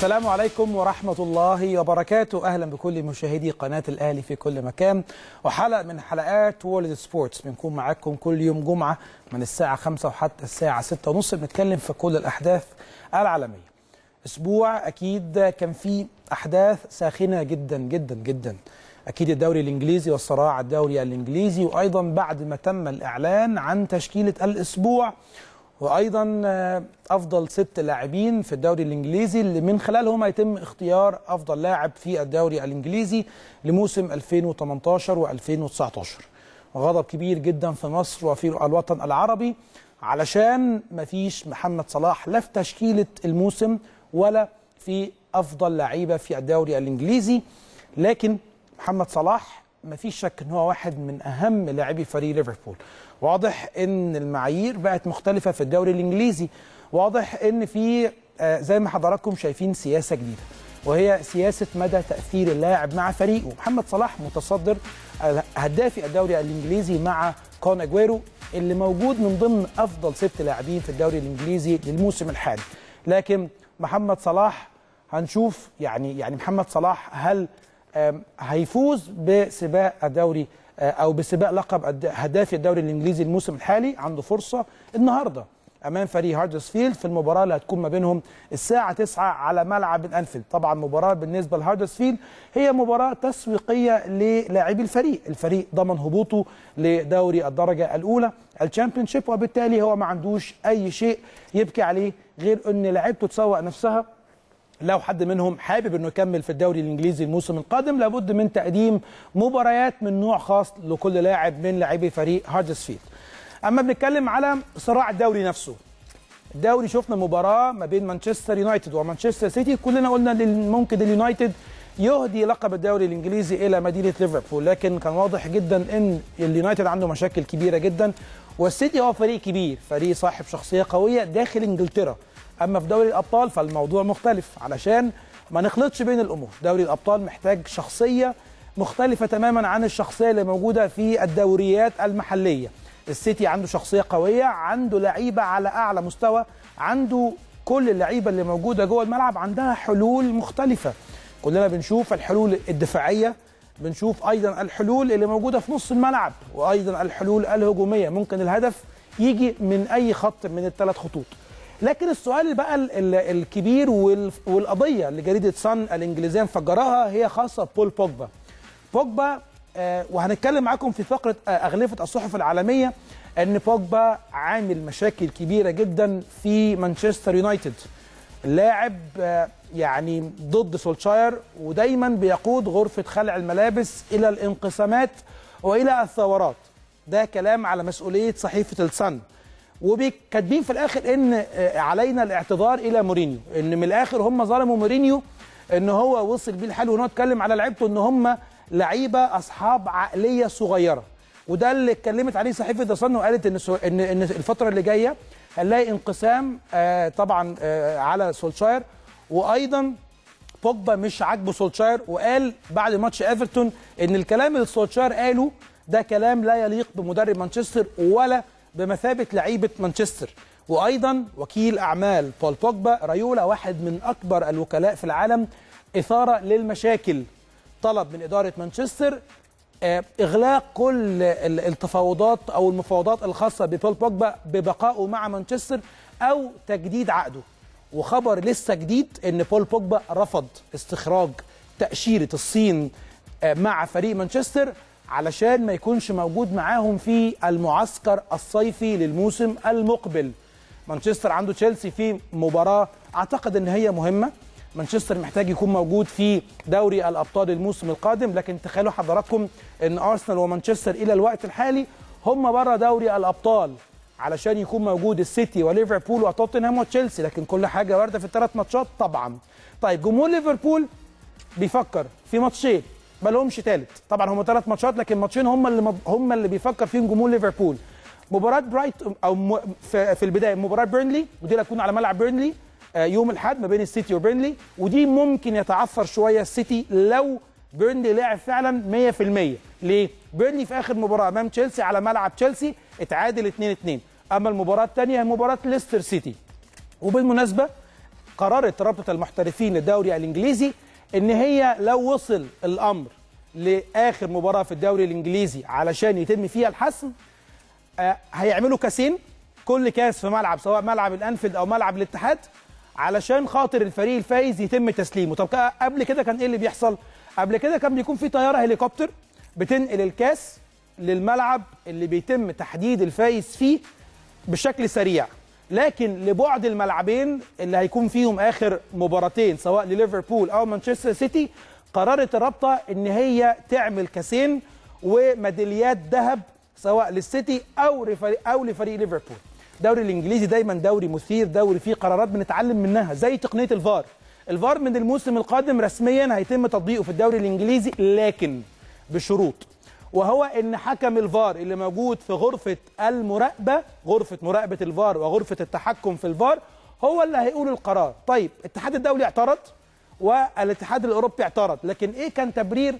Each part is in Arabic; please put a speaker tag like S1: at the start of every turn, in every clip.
S1: السلام عليكم ورحمة الله وبركاته. أهلا بكل مشاهدي قناة الأهلي في كل مكان. وحلقة من حلقات وورلد سبورتس بنكون معاكم كل يوم جمعة من الساعة 5 وحتى الساعة 6 ونص. بنتكلم في كل الأحداث العالمية. أسبوع أكيد كان فيه أحداث ساخنة جدا جدا جدا. أكيد الدوري الإنجليزي والصراع الدوري الإنجليزي. وأيضا بعد ما تم الإعلان عن تشكيلة الأسبوع وأيضا أفضل ست لاعبين في الدوري الإنجليزي اللي من خلالهم هيتم اختيار أفضل لاعب في الدوري الإنجليزي لموسم 2018 و2019 غضب كبير جدا في مصر وفي الوطن العربي علشان مفيش محمد صلاح لا في تشكيلة الموسم ولا في أفضل لعيبة في الدوري الإنجليزي. لكن محمد صلاح مفيش شك إن هو واحد من أهم لاعبي فريق ليفربول. واضح إن المعايير بقت مختلفة في الدوري الإنجليزي. واضح إن في زي ما حضراتكم شايفين سياسة جديدة وهي سياسة مدى تأثير اللاعب مع فريقه. محمد صلاح متصدر هدافي الدوري الإنجليزي مع كون أجويرو اللي موجود من ضمن أفضل ست لاعبين في الدوري الإنجليزي للموسم الحالي. لكن محمد صلاح هنشوف يعني يعني محمد صلاح هل هيفوز بسباق الدوري أو بسباق لقب هدافي الدوري الإنجليزي الموسم الحالي عنده فرصة النهارده أمام فريق هاردسفيلد في المباراة اللي هتكون ما بينهم الساعة 9 على ملعب الأنفيلد. طبعا مباراة بالنسبة لهاردسفيلد هي مباراة تسويقية للاعبي الفريق. الفريق ضمن هبوطه لدوري الدرجة الأولى ال Championship وبالتالي هو ما عندوش أي شيء يبكي عليه غير إن لعيبته تسوق نفسها لو حد منهم حابب إنه يكمل في الدوري الإنجليزي الموسم القادم لابد من تقديم مباريات من نوع خاص لكل لاعب من لاعبي فريق هاردسفيلد. أما بنتكلم على صراع الدوري نفسه. الدوري شفنا مباراة ما بين مانشستر يونايتد ومانشستر سيتي كلنا قلنا ممكن اليونايتد يهدي لقب الدوري الإنجليزي إلى مدينة ليفربول لكن كان واضح جدا إن اليونايتد عنده مشاكل كبيرة جدا والسيتي هو فريق كبير فريق صاحب شخصية قوية داخل إنجلترا أما في دوري الأبطال فالموضوع مختلف علشان ما نخلطش بين الأمور. دوري الأبطال محتاج شخصية مختلفة تماما عن الشخصية اللي موجودة في الدوريات المحلية. السيتي عنده شخصية قوية عنده لعيبة على أعلى مستوى عنده كل اللعيبة اللي موجودة جوه الملعب عندها حلول مختلفة. كلنا بنشوف الحلول الدفاعية بنشوف أيضا الحلول اللي موجودة في نص الملعب وأيضا الحلول الهجومية. ممكن الهدف يجي من أي خط من الثلاث خطوط. لكن السؤال بقى الكبير والقضية اللي جريدة سان الانجليزيه مفجراها هي خاصة بول بوجبا. بوجبا آه وهنتكلم معاكم في فقرة آه أغلفة الصحف العالمية إن بوجبا عامل مشاكل كبيرة جدا في مانشستر يونايتد. اللاعب آه يعني ضد سولشاير ودايما بيقود غرفة خلع الملابس إلى الانقسامات وإلى الثورات. ده كلام على مسؤولية صحيفة الصن. وكاتبين في الآخر إن علينا الاعتذار إلى مورينيو. إن من الآخر هم ظلموا مورينيو إن هو وصل بيه الحال وان هو اتكلم على لعيبته إن هم لعيبة أصحاب عقلية صغيرة. وده اللي اتكلمت عليه صحيفة The Sun وقالت إن إن إن الفترة اللي جاية هنلاقي انقسام آه طبعا آه على سولشاير. وأيضا بوجبا مش عاجبه سولشاير. وقال بعد ماتش إيفرتون إن الكلام اللي سولشاير قاله ده كلام لا يليق بمدرب مانشستر ولا بمثابة لعيبة مانشستر. وأيضا وكيل أعمال بول بوجبا رايولا واحد من أكبر الوكلاء في العالم. إثارة للمشاكل. طلب من إدارة مانشستر إغلاق كل التفاوضات أو المفاوضات الخاصة ببول بوجبا ببقائه مع مانشستر أو تجديد عقده. وخبر لسه جديد إن بول بوجبا رفض استخراج تأشيرة الصين مع فريق مانشستر. علشان ما يكونش موجود معاهم في المعسكر الصيفي للموسم المقبل. مانشستر عنده تشيلسي في مباراة أعتقد أن هي مهمة. مانشستر محتاج يكون موجود في دوري الأبطال الموسم القادم لكن تخيلوا حضراتكم أن أرسنال ومانشستر إلى الوقت الحالي هم بره دوري الأبطال علشان يكون موجود السيتي وليفربول وتوتنهام وتشيلسي لكن كل حاجة واردة في الثلاث ماتشات طبعا. طيب جمهور ليفربول بيفكر في ماتشين. ما لهمش ثالث طبعا هم ثلاث ماتشات لكن ماتشين هم اللي هم اللي بيفكر فيهم جمهور ليفربول. مباراة برايت أو م... في, في البداية مباراة بيرنلي ودي هتكون على ملعب بيرنلي يوم الأحد ما بين السيتي وبيرنلي ودي ممكن يتعثر شوية السيتي لو بيرنلي لعب فعلا 100% ليه؟ بيرنلي في آخر مباراة أمام تشيلسي على ملعب تشيلسي اتعادل 2-2 أما المباراة الثانية مباراة ليستر سيتي. وبالمناسبة قررت رابطة المحترفين للدوري الإنجليزي إن هي لو وصل الأمر لآخر مباراة في الدوري الإنجليزي علشان يتم فيها الحسم آه، هيعملوا كاسين كل كاس في ملعب سواء ملعب الأنفيلد أو ملعب الاتحاد علشان خاطر الفريق الفايز يتم تسليمه. طب كا- قبل كده كان إيه اللي بيحصل؟ قبل كده كان بيكون في طيارة هليكوبتر بتنقل الكاس للملعب اللي بيتم تحديد الفايز فيه بشكل سريع. لكن لبعد الملعبين اللي هيكون فيهم آخر مباراتين سواء لليفربول أو مانشستر سيتي قررت الرابطة إن هي تعمل كاسين وميداليات ذهب سواء للسيتي أو أو لفريق ليفربول. الدوري الإنجليزي دايما دوري مثير دوري فيه قرارات بنتعلم منها زي تقنية الفار. الفار من الموسم القادم رسميا هيتم تطبيقه في الدوري الإنجليزي لكن بشروط. وهو إن حكم الفار اللي موجود في غرفة المراقبة غرفة مراقبة الفار وغرفة التحكم في الفار هو اللي هيقول القرار. طيب الاتحاد الدولي اعترض والاتحاد الأوروبي اعترض لكن إيه كان تبرير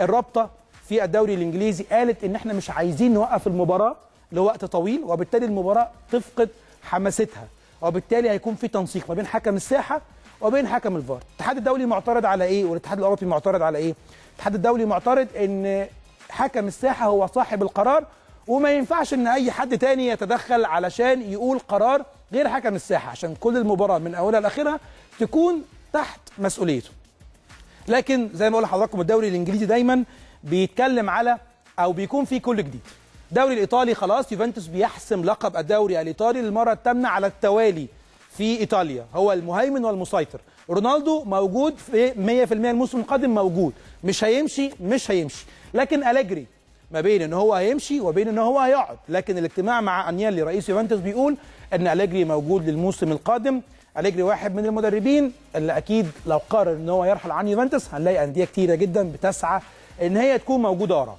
S1: الرابطة في الدوري الإنجليزي؟ قالت إن إحنا مش عايزين نوقف المباراة لوقت طويل وبالتالي المباراة تفقد حماستها وبالتالي هيكون في تنسيق ما بين حكم الساحة وبين حكم الفار. الاتحاد الدولي معترض على إيه؟ والاتحاد الأوروبي معترض على إيه؟ الاتحاد الدولي معترض إن حكم الساحة هو صاحب القرار. وما ينفعش إن أي حد تاني يتدخل علشان يقول قرار غير حكم الساحة عشان كل المباراة من أولها لآخرها تكون تحت مسؤوليته. لكن زي ما بقول لحضراتكم الدوري الإنجليزي دايما بيتكلم على أو بيكون فيه كل جديد. الدوري الإيطالي خلاص يوفنتوس بيحسم لقب الدوري الإيطالي للمرة الثامنة على التوالي في إيطاليا. هو المهيمن والمسيطر. رونالدو موجود في 100% الموسم القادم موجود. مش هيمشي مش هيمشي. لكن أليجري ما بين إن هو هيمشي وبين إن هو هيقعد. لكن الاجتماع مع انيلي رئيس يوفنتوس بيقول إن أليجري موجود للموسم القادم. أليجري واحد من المدربين اللي أكيد لو قرر إن هو يرحل عن يوفنتوس هنلاقي أندية كتيرة جدا بتسعى إن هي تكون موجودة وراه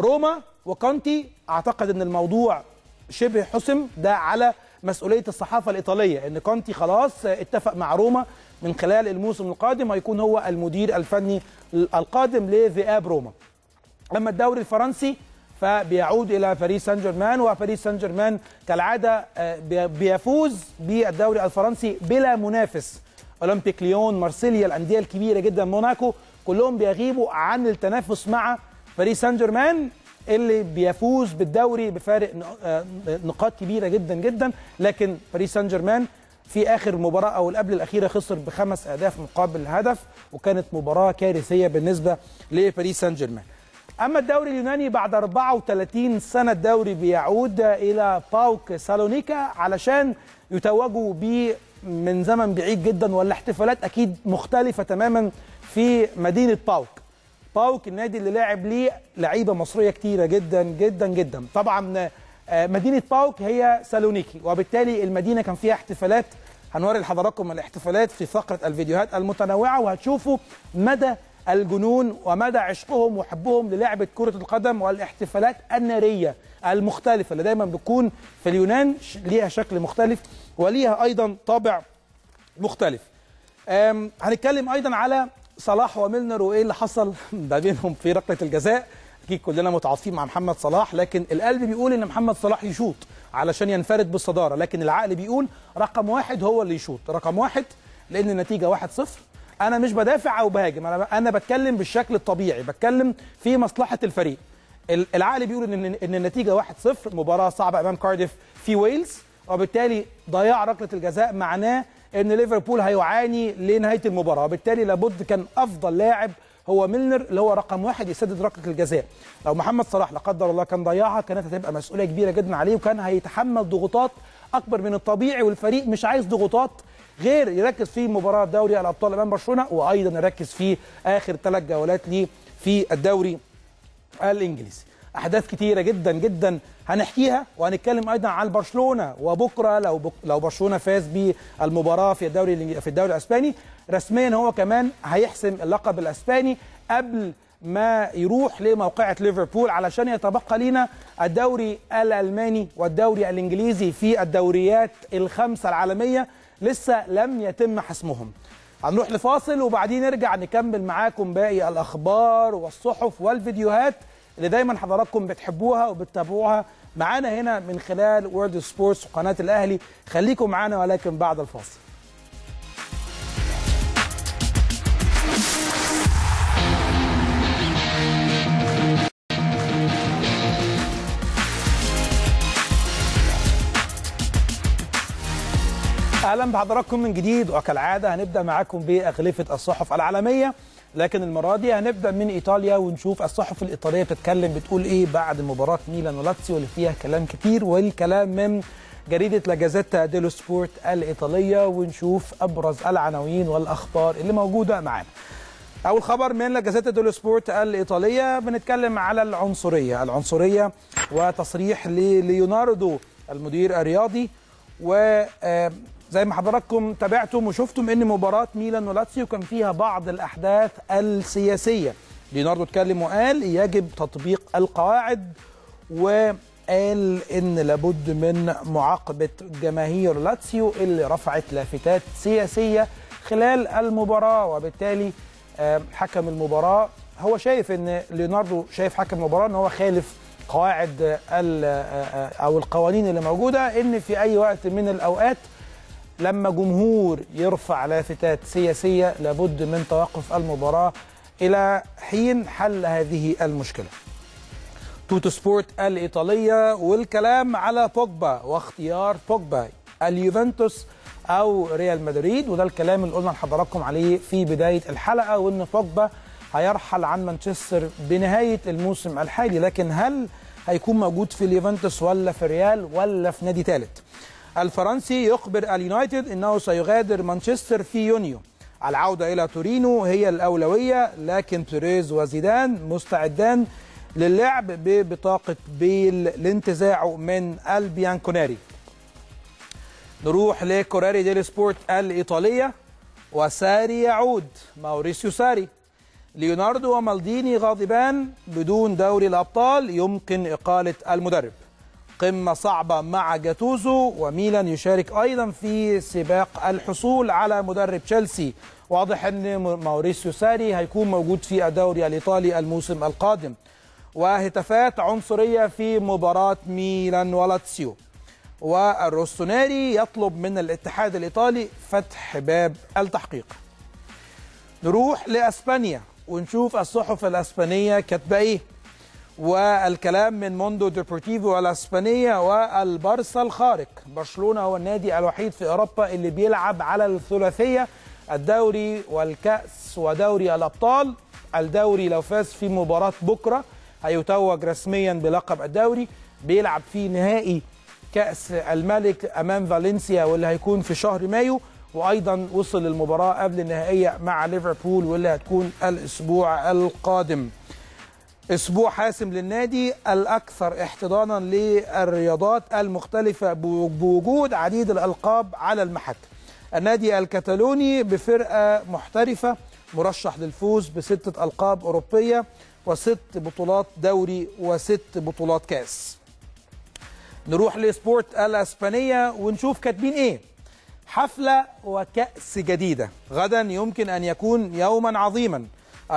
S1: روما وكونتي أعتقد إن الموضوع شبه حسم. ده على مسؤولية الصحافة الإيطالية. إن كونتي خلاص اتفق مع روما من خلال الموسم القادم هيكون هو المدير الفني القادم لذئاب روما. اما الدوري الفرنسي فبيعود إلى باريس سان جيرمان وباريس سان جيرمان كالعادة آه، بي- بيفوز بالدوري الفرنسي بلا منافس. أولمبيك ليون مارسيليا الأندية الكبيرة جدا موناكو كلهم بيغيبوا عن التنافس مع باريس سان جيرمان اللي بيفوز بالدوري بفارق آه، نقاط كبيرة جدا جدا. لكن باريس سان جيرمان في آخر مباراة أو اللي قبل الأخيرة خسر بخمس أهداف مقابل هدف وكانت مباراة كارثية بالنسبة لباريس سان جيرمان أما الدوري اليوناني بعد 34 سنة الدوري بيعود إلى باوك سالونيكا علشان يتوجوا بيه من زمن بعيد جدا والاحتفالات أكيد مختلفة تماما في مدينة باوك باوك النادي اللي لاعب ليه لعيبة مصرية كتيرة جدا جدا جدا. طبعا آه، مدينة باوك هي سالونيكي وبالتالي المدينة كان فيها احتفالات. هنوري لحضراتكم الاحتفالات في فقرة الفيديوهات المتنوعة وهتشوفوا مدى الجنون ومدى عشقهم وحبهم للعبه كرة القدم والاحتفالات النارية المختلفة اللي دايما بتكون في اليونان ليها شكل مختلف وليها أيضا طابع مختلف. هنتكلم أيضا على صلاح وميلنر وإيه اللي حصل ما بينهم في ركلة الجزاء. أكيد كلنا متعاطفين مع محمد صلاح لكن القلب بيقول إن محمد صلاح يشوط علشان ينفرد بالصدارة لكن العقل بيقول رقم واحد هو اللي يشوط. رقم واحد لأن النتيجة 1-0 أنا مش بدافع أو بهاجم أنا أنا بتكلم بالشكل الطبيعي بتكلم في مصلحة الفريق. ال- العقل بيقول ان ان النتيجة 1-0 مباراة صعبة أمام كارديف في ويلز وبالتالي ضياع ركلة الجزاء معناه إن ليفربول هيعاني لنهاية المباراة. وبالتالي لابد كان أفضل لاعب هو ميلنر اللي هو رقم واحد يسدد ركلة الجزاء. لو محمد صلاح لا قدر الله كان ضيعها كانت هتبقى مسؤولية كبيرة جدا عليه وكان هيتحمل ضغوطات أكبر من الطبيعي والفريق مش عايز ضغوطات غير يركز في مباراة دوري الأبطال أمام برشلونة وأيضا يركز في آخر ثلاث جولات ليه في الدوري الإنجليزي. أحداث كتيرة جدا جدا هنحكيها وهنتكلم أيضا عن برشلونة وبكرة لو بك لو برشلونة فاز بالمباراة في الدوري في الدوري الأسباني رسميا هو كمان هيحسم اللقب الأسباني قبل ما يروح لموقعة ليفربول علشان يتبقى لنا الدوري الألماني والدوري الإنجليزي في الدوريات الخمسة العالمية. لسه لم يتم حسمهم. هنروح لفاصل وبعدين نرجع نكمل معاكم باقي الأخبار والصحف والفيديوهات اللي دايما حضراتكم بتحبوها وبتتابعوها معانا هنا من خلال World Sports وقناة الأهلي. خليكم معانا ولكن بعد الفاصل. أهلا بحضراتكم من جديد وكالعادة هنبدأ معاكم بأغلفة الصحف العالمية لكن المرة دي هنبدأ من إيطاليا ونشوف الصحف الإيطالية بتتكلم بتقول إيه بعد مباراة ميلان ولاتسيو اللي فيها كلام كتير والكلام من جريدة لا جازيتا ديلو سبورت الإيطالية ونشوف أبرز العناوين والأخبار اللي موجودة معانا. أول خبر من لا جازيتا ديلو سبورت الإيطالية بنتكلم على العنصرية، العنصرية وتصريح لليوناردو المدير الرياضي وزي ما حضراتكم تابعتم وشفتم إن مباراة ميلان ولاتسيو كان فيها بعض الأحداث السياسية. ليوناردو اتكلم وقال يجب تطبيق القواعد وقال إن لابد من معاقبة جماهير لاتسيو اللي رفعت لافتات سياسية خلال المباراة. وبالتالي حكم المباراة هو شايف إن ليوناردو شايف حكم المباراة إن هو خالف قواعد أو القوانين اللي موجودة إن في أي وقت من الأوقات لما جمهور يرفع لافتات سياسية لابد من توقف المباراة إلى حين حل هذه المشكلة. توتو سبورت الإيطالية والكلام على بوجبا واختيار بوجبا اليوفنتوس أو ريال مدريد وده الكلام اللي قلنا لحضراتكم عليه في بداية الحلقة وإن بوجبا هيرحل عن مانشستر بنهاية الموسم الحالي لكن هل هيكون موجود في اليوفنتوس ولا في ريال ولا في نادي ثالث الفرنسي يخبر اليونايتد إنه سيغادر مانشستر في يونيو. العودة إلى تورينو هي الأولوية لكن بيريز وزيدان مستعدان للعب ببطاقة بيل لانتزاعه من البيانكونيري. نروح لكورييري ديلو سبورت الإيطالية. وساري يعود ماوريسيو ساري. ليوناردو ومالديني غاضبان بدون دوري الأبطال يمكن إقالة المدرب. قمة صعبة مع جاتوزو وميلان يشارك أيضا في سباق الحصول على مدرب تشيلسي. واضح إن ماوريسيو ساري هيكون موجود في الدوري الإيطالي الموسم القادم. وهتافات عنصرية في مباراة ميلان ولاتسيو. والروسونيري يطلب من الاتحاد الإيطالي فتح باب التحقيق. نروح لإسبانيا ونشوف الصحف الإسبانية كاتبة إيه؟ والكلام من موندو ديبورتيفو الاسبانيه والبارسا الخارق. برشلونة هو النادي الوحيد في أوروبا اللي بيلعب على الثلاثية الدوري والكأس ودوري الأبطال. الدوري لو فاز في مباراة بكرة هيتوج رسميا بلقب الدوري. بيلعب في نهائي كأس الملك أمام فالنسيا واللي هيكون في شهر مايو. وأيضا وصل للمباراه قبل النهائية مع ليفربول واللي هتكون الأسبوع القادم. أسبوع حاسم للنادي الأكثر احتضانا للرياضات المختلفة بوجود عديد الألقاب على المحك. النادي الكتالوني بفرقة محترفة مرشح للفوز بستة ألقاب أوروبية وست بطولات دوري وست بطولات كاس. نروح لسبورت الأسبانية ونشوف كاتبين إيه. حفلة وكأس جديدة غدا يمكن أن يكون يوما عظيما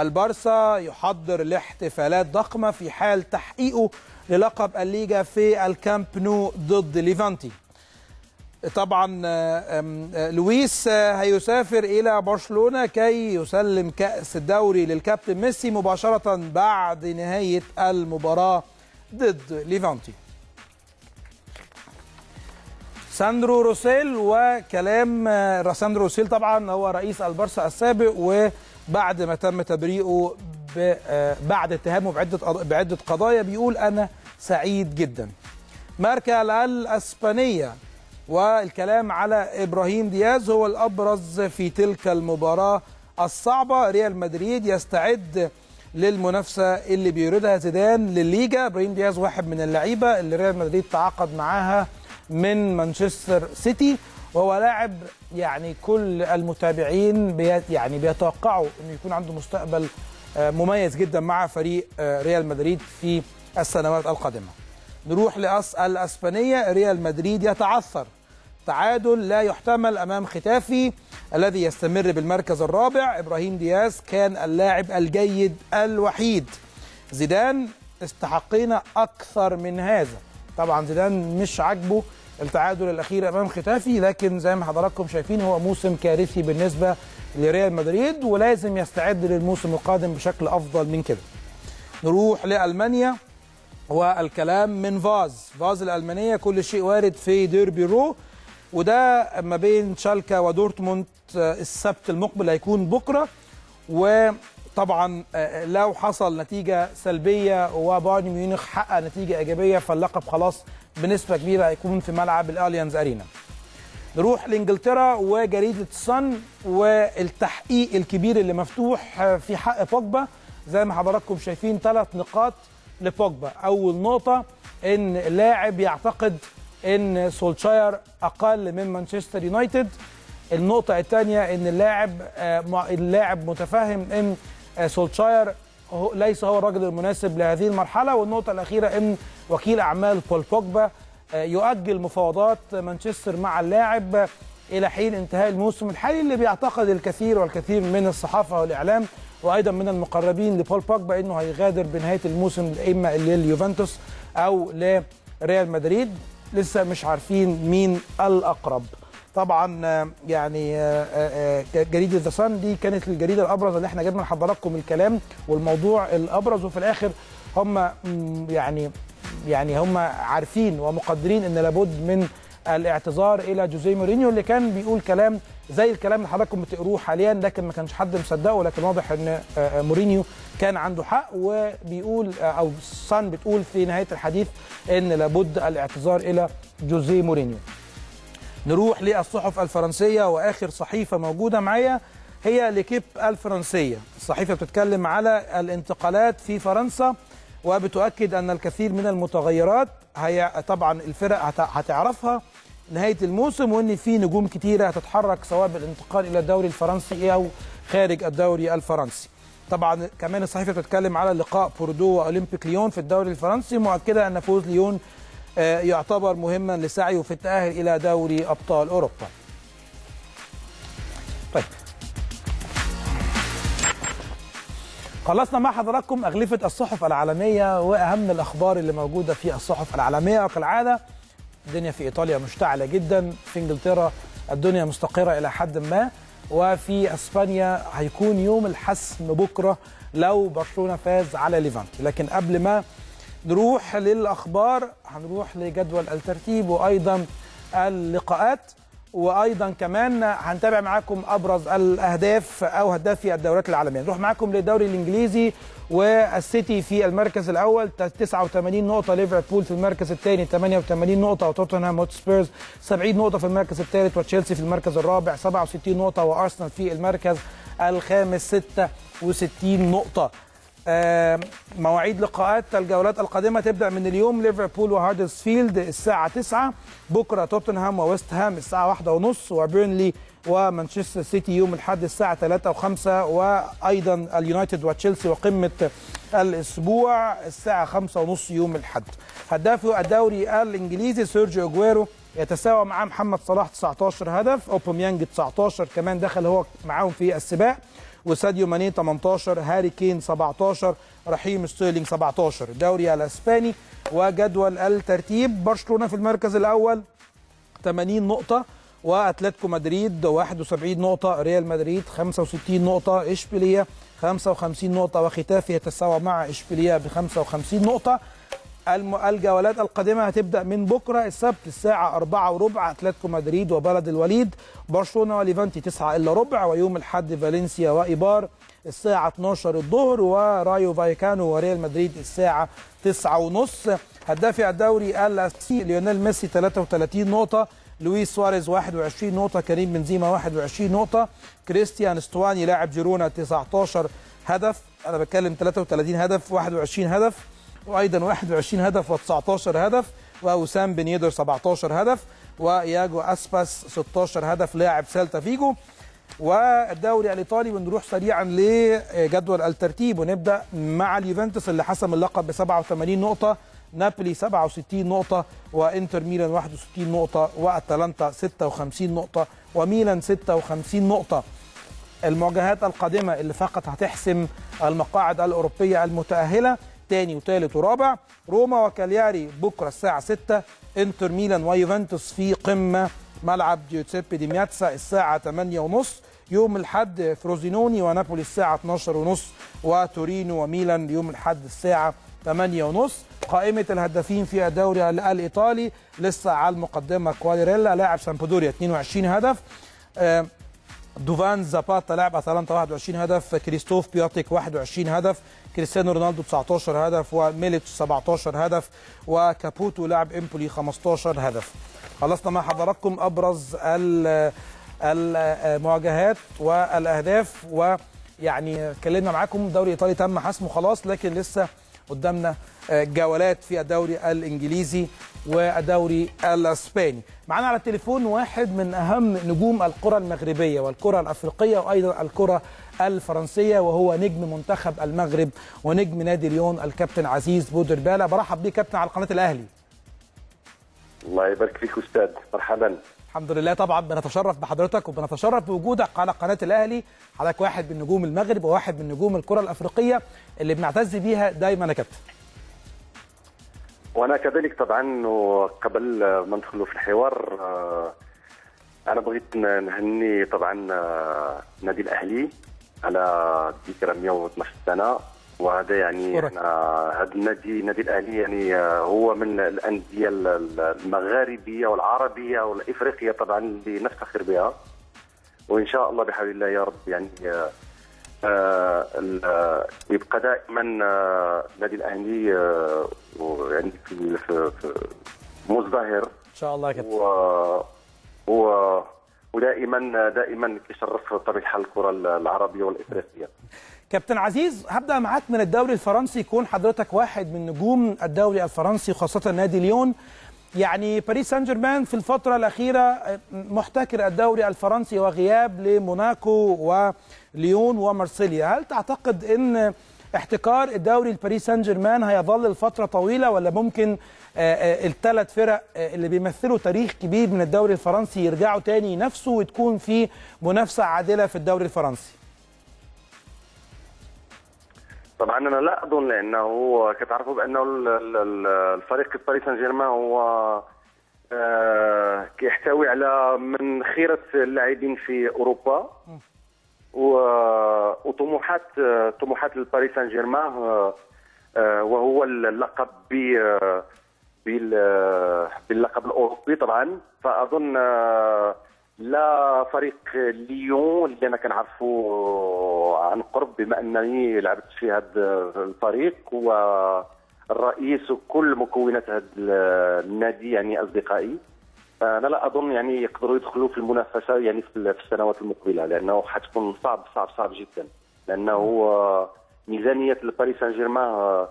S1: البارسا يحضر لاحتفالات ضخمة في حال تحقيقه للقب الليجا في الكامب نو ضد ليفانتي. طبعا لويس هيسافر إلى برشلونة كي يسلم كأس الدوري للكابتن ميسي مباشرة بعد نهاية المباراة ضد ليفانتي. ساندرو روسيل وكلام ساندرو روسيل طبعا هو رئيس البارسا السابق وبعد ما تم تبريئه بعد اتهامه بعدة بعدة قضايا بيقول أنا سعيد جدا. ماركا الإسبانية والكلام على براهيم دياز هو الأبرز في تلك المباراة الصعبة. ريال مدريد يستعد للمنافسة اللي بيريدها زيدان للليجا. إبراهيم دياز واحد من اللعيبة اللي ريال مدريد تعاقد معاها من مانشستر سيتي. وهو لاعب يعني كل المتابعين يعني بيتوقعوا إنه يكون عنده مستقبل مميز جدا مع فريق ريال مدريد في السنوات القادمة. نروح لأس الأسبانية ريال مدريد يتعثر تعادل لا يحتمل أمام ختافي الذي يستمر بالمركز الرابع براهيم دياز كان اللاعب الجيد الوحيد. زيدان استحقينا أكثر من هذا. طبعا زيدان مش عاجبه التعادل الأخير أمام خيتافي لكن زي ما حضراتكم شايفين هو موسم كارثي بالنسبة لريال مدريد ولازم يستعد للموسم القادم بشكل أفضل من كده. نروح لألمانيا والكلام من فاز، فاز الألمانية كل شيء وارد في ديربي رو وده ما بين شالكا ودورتموند السبت المقبل هيكون بكرة وطبعا لو حصل نتيجة سلبية وبايرن ميونخ حقق نتيجة إيجابية فاللقب خلاص بنسبة كبيرة هيكون في ملعب الأليانز أرينا. نروح لإنجلترا وجريدة الصن والتحقيق الكبير اللي مفتوح في حق بوجبا. زي ما حضراتكم شايفين ثلاث نقاط لبوجبا. أول نقطة إن لاعب يعتقد إن سولشاير أقل من مانشستر يونايتد. النقطة الثانية إن اللاعب اللاعب متفهم إن سولشاير ليس هو الرجل المناسب لهذه المرحلة. والنقطة الأخيرة إن وكيل أعمال بول بوجبا يؤجل مفاوضات مانشستر مع اللاعب إلى حين انتهاء الموسم الحالي اللي بيعتقد الكثير والكثير من الصحافة والإعلام وأيضا من المقربين لبول بوجبا إنه هيغادر بنهاية الموسم إما لليوفنتوس أو لريال مدريد. لسه مش عارفين مين الأقرب. طبعا يعني جريدة ذا صن دي كانت الجريدة الأبرز اللي إحنا جبنا لحضراتكم الكلام والموضوع الأبرز وفي الآخر هم يعني يعني هم عارفين ومقدرين إن لابد من الاعتذار إلى جوزيه مورينيو اللي كان بيقول كلام زي الكلام اللي حضراتكم بتقروه حاليا لكن ما كانش حد مصدقه لكن واضح إن مورينيو كان عنده حق وبيقول أو صن بتقول في نهاية الحديث إن لابد الاعتذار إلى جوزيه مورينيو. نروح للصحف الفرنسية وآخر صحيفة موجودة معايا هي ليكيب الفرنسية، الصحيفة بتتكلم على الانتقالات في فرنسا وبتؤكد أن الكثير من المتغيرات هي طبعا الفرق هتعرفها نهاية الموسم وإن في نجوم كتيرة هتتحرك سواء بالانتقال إلى الدوري الفرنسي أو خارج الدوري الفرنسي. طبعا كمان الصحيفة بتتكلم على لقاء بوردو وأولمبيك ليون في الدوري الفرنسي مؤكدة أن فوز ليون يعتبر مهما لسعيه في التأهل إلى دوري أبطال أوروبا. طيب. خلصنا مع حضراتكم أغلفة الصحف العالمية وأهم الأخبار اللي موجودة في الصحف العالمية. وكالعادة الدنيا في إيطاليا مشتعلة جدا. في إنجلترا الدنيا مستقرة إلى حد ما. وفي أسبانيا هيكون يوم الحسم بكرة لو برشلونة فاز على ليفانت لكن قبل ما نروح للأخبار هنروح لجدول الترتيب وأيضا اللقاءات وأيضا كمان هنتابع معاكم أبرز الأهداف أو هدافي الدوريات العالمية. نروح معاكم للدوري الإنجليزي والسيتي في المركز الأول 89 نقطة ليفربول في المركز الثاني 88 نقطة وتوتنهام هوتسبيرز 70 نقطة في المركز الثالث وتشيلسي في المركز الرابع 67 نقطة وأرسنال في المركز الخامس 66 نقطة. مواعيد لقاءات الجولات القادمة تبدأ من اليوم. ليفربول وهادرسفيلد الساعة 9 بكرة توتنهام وويست هام الساعة 1:30 وبيرنلي ومانشستر سيتي يوم الأحد الساعة 3 و5 وأيضا اليونايتد وتشيلسي وقمة الأسبوع الساعة 5:30 يوم الأحد. هداف الدوري الإنجليزي سيرجيو اجويرو يتساوى مع محمد صلاح 19 هدف أوباميانج 19 كمان دخل هو معاهم في السباق. وساديو ماني 18 هاري كين 17 رحيم ستيرلينج 17 الدوري الإسباني وجدول الترتيب. برشلونة في المركز الأول 80 نقطة وأتلتيكو مدريد 71 نقطة ريال مدريد 65 نقطة إشبيلية 55 نقطة وخيتافي يتساوى مع إشبيلية ب 55 نقطة. الجولات القادمة هتبدأ من بكرة السبت الساعة 4 وربع أتلتيكو مدريد وبلد الوليد برشلونة وليفانتي 9 إلا ربع ويوم الحد فالنسيا وإيبار الساعة 12 الظهر ورايو فايكانو وريال مدريد الساعة 9 ونص. هدافي الدوري الإسباني ليونيل ميسي 33 نقطة لويس سواريز 21 نقطة كريم بنزيما 21 نقطة كريستيان ستوياني لاعب جيرونا 19 هدف أنا بتكلم 33 هدف 21 هدف. وأيضا 21 هدف و19 هدف ووسام بن يدر 17 هدف وياجو أسباس 16 هدف لاعب سيلتا فيجو. والدوري الإيطالي ونروح سريعا لجدول الترتيب ونبدأ مع اليوفنتوس اللي حسم اللقب ب 87 نقطة نابولي 67 نقطة وإنتر ميلان 61 نقطة وأتلانتا 56 نقطة وميلان 56 نقطة. المواجهات القادمة اللي فقط هتحسم المقاعد الأوروبية المتأهلة. تاني وتالت ورابع روما وكالياري بكرة الساعة 6 انتر ميلان ويوفنتوس في قمة ملعب جيوسيبي دي مياتسا الساعة 8 ونص يوم الحد فروزينوني ونابولي الساعة 12 ونص وتورينو وميلان يوم الحد الساعة 8 ونص. قائمة الهدافين في الدوري الإيطالي لسه على المقدمة كوالياريلا لاعب سامبدوريا 22 هدف. آه، دوفان زاباتا لاعب أتلانتا 21 هدف كريستوف بيونتيك 21 هدف كريستيانو رونالدو 19 هدف وميليتش 17 هدف وكابوتو لاعب إمبولي 15 هدف. خلصنا مع حضراتكم أبرز ال- المواجهات والأهداف ويعني اتكلمنا معاكم الدوري الايطالي تم حسمه خلاص لكن لسه قدامنا آه، جولات في الدوري الإنجليزي والدوري الإسباني. معانا على التليفون واحد من أهم نجوم الكرة المغربية والكرة الأفريقية وأيضا الكرة الفرنسية وهو نجم منتخب المغرب ونجم نادي ليون الكابتن عزيز بودرباله برحب بيه كابتن على قناه الأهلي.
S2: الله يبارك فيك أستاذ مرحبا.
S1: الحمد لله طبعا بنتشرف بحضرتك وبنتشرف بوجودك على قناة الأهلي. حضرتك واحد من نجوم المغرب وواحد من نجوم الكرة الأفريقية اللي بنعتز بيها دايما يا كابتن.
S2: وأنا كذلك طبعا وقبل ما ندخلوا في الحوار آه، أنا بغيت نهني طبعا آه، النادي الأهلي على ذكرى 112 سنة. وهذا يعني. إحنا هذا النادي النادي الأهلي يعني آه، هو من الأندية ال- ال- المغاربية والعربية والإفريقية طبعا اللي نفتخر بها وإن شاء الله بحول الله يا رب يعني آه، آه، يبقى دائما النادي الأهلي ويعني في في في مزدهر
S1: إن شاء الله كابتن
S2: و و ودائما دائما يشرف بطبيعه الحال الكره العربية والإفريقية.
S1: كابتن عزيز هبدأ معاك من الدوري الفرنسي. يكون حضرتك واحد من نجوم الدوري الفرنسي وخاصه نادي ليون. يعني باريس سان جيرمان في الفترة الأخيرة محتكر الدوري الفرنسي وغياب لموناكو وليون ومارسيليا. هل تعتقد إن احتكار الدوري لباريس سان جيرمان هيظل لفترة طويلة ولا ممكن الثلاث فرق آه، اللي بيمثلوا تاريخ كبير من الدوري الفرنسي يرجعوا تاني ينافسوا وتكون في منافسة عادلة في الدوري الفرنسي؟
S2: طبعا أنا لا أظن لأنه كتعرفوا بأنه ال- ال- ال- الفريق باريس سان جيرمان هو آه، كيحتوي على من خيرة اللاعبين في أوروبا. و- وطموحات طموحات الباريس سان جيرمان آه، آه، وهو اللقب ب آه، بال- باللقب الأوروبي طبعا. فأظن آه، لا فريق ليون اللي أنا كنعرفه عن قرب بما أنني لعبت في هذا الفريق والرئيس وكل مكونات هذا النادي يعني أصدقائي. أنا لا أظن يعني يقدروا يدخلوا في المنافسة يعني في السنوات المقبلة لأنه حتكون صعب صعب صعب جدا. لأنه ميزانية الباريس سان جيرمان آه،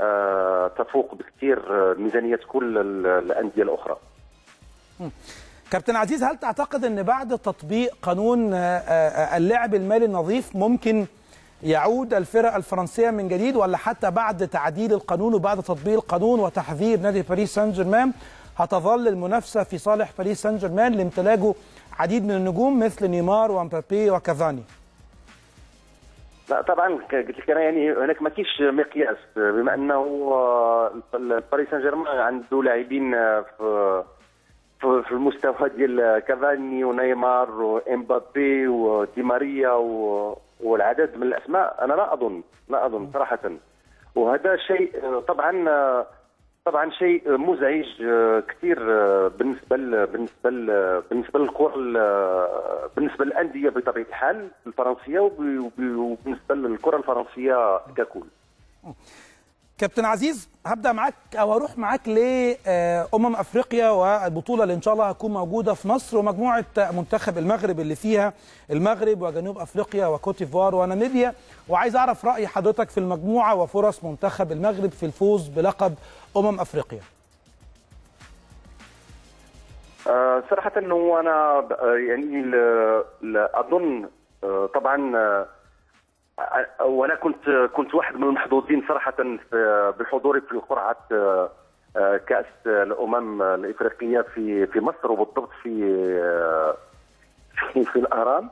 S2: آه، تفوق بكثير آه، ميزانية كل ال- الأندية الأخرى.
S1: كابتن عزيز هل تعتقد إن بعد تطبيق قانون آه، آه، اللعب المالي النظيف ممكن يعود الفرق الفرنسية من جديد؟ ولا حتى بعد تعديل القانون وبعد تطبيق القانون وتحذير نادي باريس سان جيرمان هتظل المنافسة في صالح باريس سان جيرمان لامتلاكه عديد من النجوم مثل نيمار ومبابي وكافاني؟
S2: لا طبعا قلت لك أنا يعني هناك ما كاينش مقياس بما أنه آه، الباريس سان جيرمان عنده لاعبين آه، في في في المستوى ديال كافاني ونيمار وإمبابي ودي ماريا و- والعدد من الأسماء أنا لا أظن لا أظن صراحة. وهذا شيء آه، طبعا آه، طبعا شيء مزعج آه، كثير آه، بالنسبة ل- بالنسبة ل- بالنسبة للكرة ال- بالنسبة للأندية بطبيعة الحال الفرنسية وب- وبالنسبة للكرة الفرنسية ككل.
S1: كابتن عزيز هبدأ معاك أو هروح معاك لامم أفريقيا والبطولة اللي إن شاء الله هتكون موجودة في مصر ومجموعة منتخب المغرب اللي فيها المغرب وجنوب أفريقيا وكوت ديفوار وناميبيا. وعايز أعرف رأي حضرتك في المجموعة وفرص منتخب المغرب في الفوز بلقب أمم أفريقيا.
S2: آه، صراحة إنه أنا آه، يعني أظن آه، طبعا آه، آه، وأنا كنت كنت واحد من المحظوظين صراحة في- بحضوري في قرعة آه، آه، كأس الأمم الإفريقية في في مصر وبالضبط في آه، في, في الأهرام.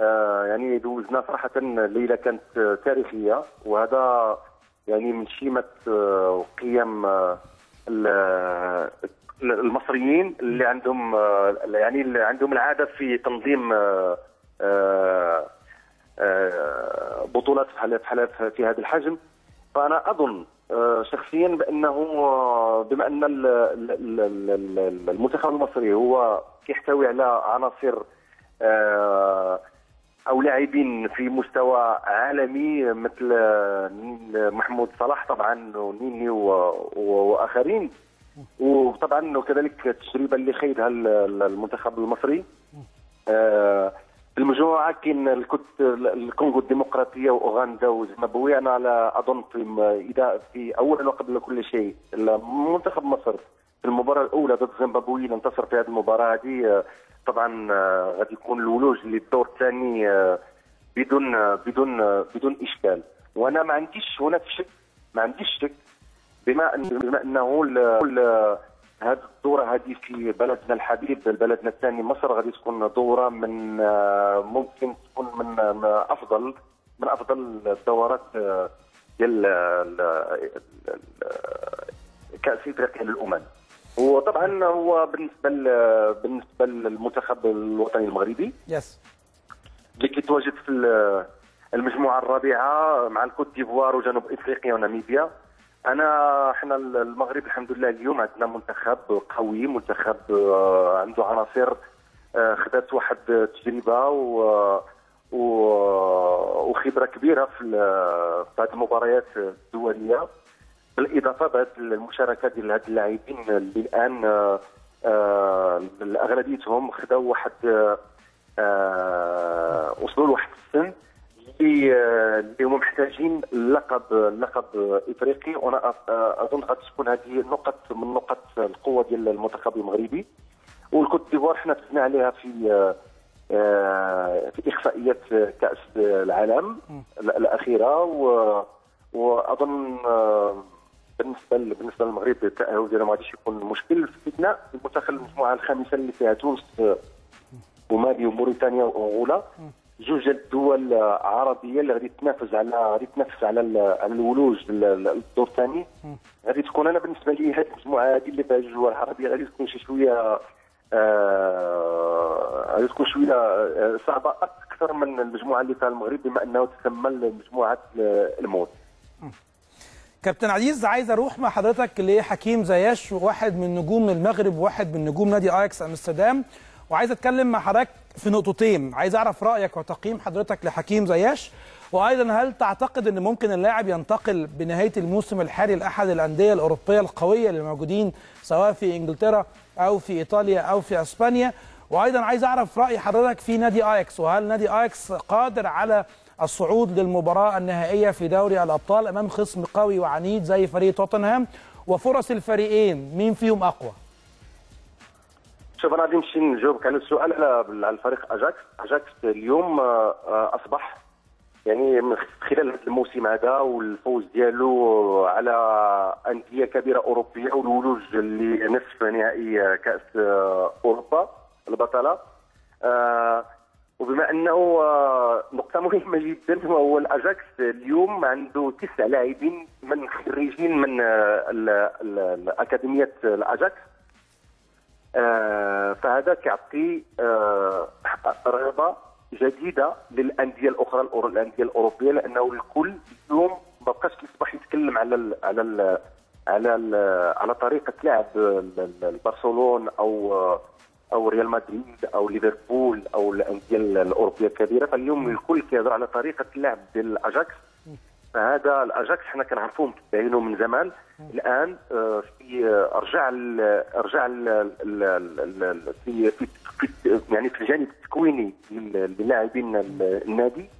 S2: آه، يعني دوزنا صراحة ليلة كانت تاريخية وهذا يعني من شيمة آه، وقيم ال- المصريين اللي عندهم يعني اللي عندهم العادة في تنظيم بطولات بحال في هذا الحجم. فأنا أظن آه، شخصيا بأنه آه، بما أن ال- ال- ال- ال- المنتخب المصري هو يحتوي على عناصر آه، أو لاعبين في مستوى عالمي مثل آه، محمود صلاح طبعا ونيني وآخرين. وطبعا وكذلك التجربه اللي خيدها ال- ال- المنتخب المصري. في المجموعة كاين الكونغو الديمقراطية وأوغندا وزيمبابوي. أنا لا أظن في إذا في أولا وقبل كل شيء منتخب مصر في المباراة الأولى ضد زيمبابوي انتصر في هذه المباراة هذه. طبعا آه، غادي يكون الولوج للدور الثاني آه، بدون آه، بدون بدون إشكال. وأنا ما عنديش هناك شك ما عنديش شك بما أن هذه الدورة هذه في بلدنا الحبيب بلدنا الثاني مصر غادي تكون دورة من آه، ممكن تكون من أفضل من أفضل الدورات آه، ديال ال- ال- ال- كأس إفريقيا للأمم. وطبعا هو بالنسبة ل- بالنسبة للمنتخب الوطني المغربي.
S1: يس
S2: اللي كيتواجد في ال- المجموعة الرابعة مع الكوت ديفوار وجنوب إفريقيا وناميبيا. أنا إحنا المغرب الحمد لله اليوم عندنا منتخب قوي منتخب آه، عنده عناصر آه، خدات واحد تجربة و وخبرة كبيرة في هذه المباريات الدولية بالإضافة بهذه المشاركات ديال هاد اللاعبين اللي الآن آه، أغلبيتهم خداو واحد وصلوا لواحد السن. اللي آه، اللي هما محتاجين اللقب اللقب إفريقي. وأنا أظن غادي تكون هذه نقط من نقط القوة ديال المنتخب المغربي. والكوت ديفوار حنا فزنا عليها في آه، آه، في اخفائيات كأس العالم ال- الأخيرة. و- وأظن بالنسبة بالنسبة للمغرب التأهل ديالها ما غاديش يكون مشكل. في استثناء المنتخب المجموعة الخامسة اللي فيها تونس ومالي وموريتانيا وانغولا جوج الدول عربية اللي غادي تنافس على غادي تنافس على على الولوج لل- للدور الثاني. غادي تكون أنا بالنسبة لي هذه المجموعة هذه اللي فيها جوج دول عربية غادي تكون شي شوية آه، غادي تكون شوية آه، صعبة أكثر من المجموعة اللي فيها المغرب بما انه تسمى مجموعه الموت.
S1: كابتن عزيز عايز أروح مع حضرتك لحكيم زياش واحد من نجوم المغرب وواحد من نجوم نادي آياكس أمستردام. وعايز أتكلم مع حضرتك في نقطتين. عايز أعرف رأيك وتقييم حضرتك لحكيم زياش. وأيضا هل تعتقد إن ممكن اللاعب ينتقل بنهاية الموسم الحالي لأحد الأندية الأوروبية القوية اللي موجودين سواء في إنجلترا أو في إيطاليا أو في أسبانيا؟ وأيضا عايز أعرف رأي حضرتك في نادي آياكس. وهل نادي آياكس قادر على الصعود للمباراة النهائية في دوري الأبطال أمام خصم قوي وعنيد زي فريق توتنهام؟ وفرص الفريقين مين فيهم أقوى؟
S2: شوف أنا غادي نمشي نجاوبك على السؤال على الفريق أجاكس. أجاكس اليوم آه، آه، أصبح يعني من خلال هذا الموسم هذا والفوز ديالو على أندية كبيرة أوروبية والولوج لنصف نهائي كأس آه، أوروبا البطلة. وبما أنه نقطة مهمة جدا وهو الأجاكس اليوم عنده تسع لاعبين من خريجين من الأكاديمية الأجاكس. فهذا كيعطي آه، رغبة جديدة للأندية الأخرى الأندية الأوروبية لأنه الكل اليوم ما بقاش كيصبح يتكلم على ال على ال على ال على طريقة لعب البرشلون أو أو ريال مدريد أو ليفربول أو الأندية الأوروبية الكبيرة. فاليوم الكل كيهضر على طريقة اللعب ديال الأجاكس. فهذا الاجاكس حنا كنعرفوه متبعينه من زمان. الآن آه، في آه، رجع ال رجع ال ال ال ال في في يعني في الجانب التكويني لل- للاعبين ال- النادي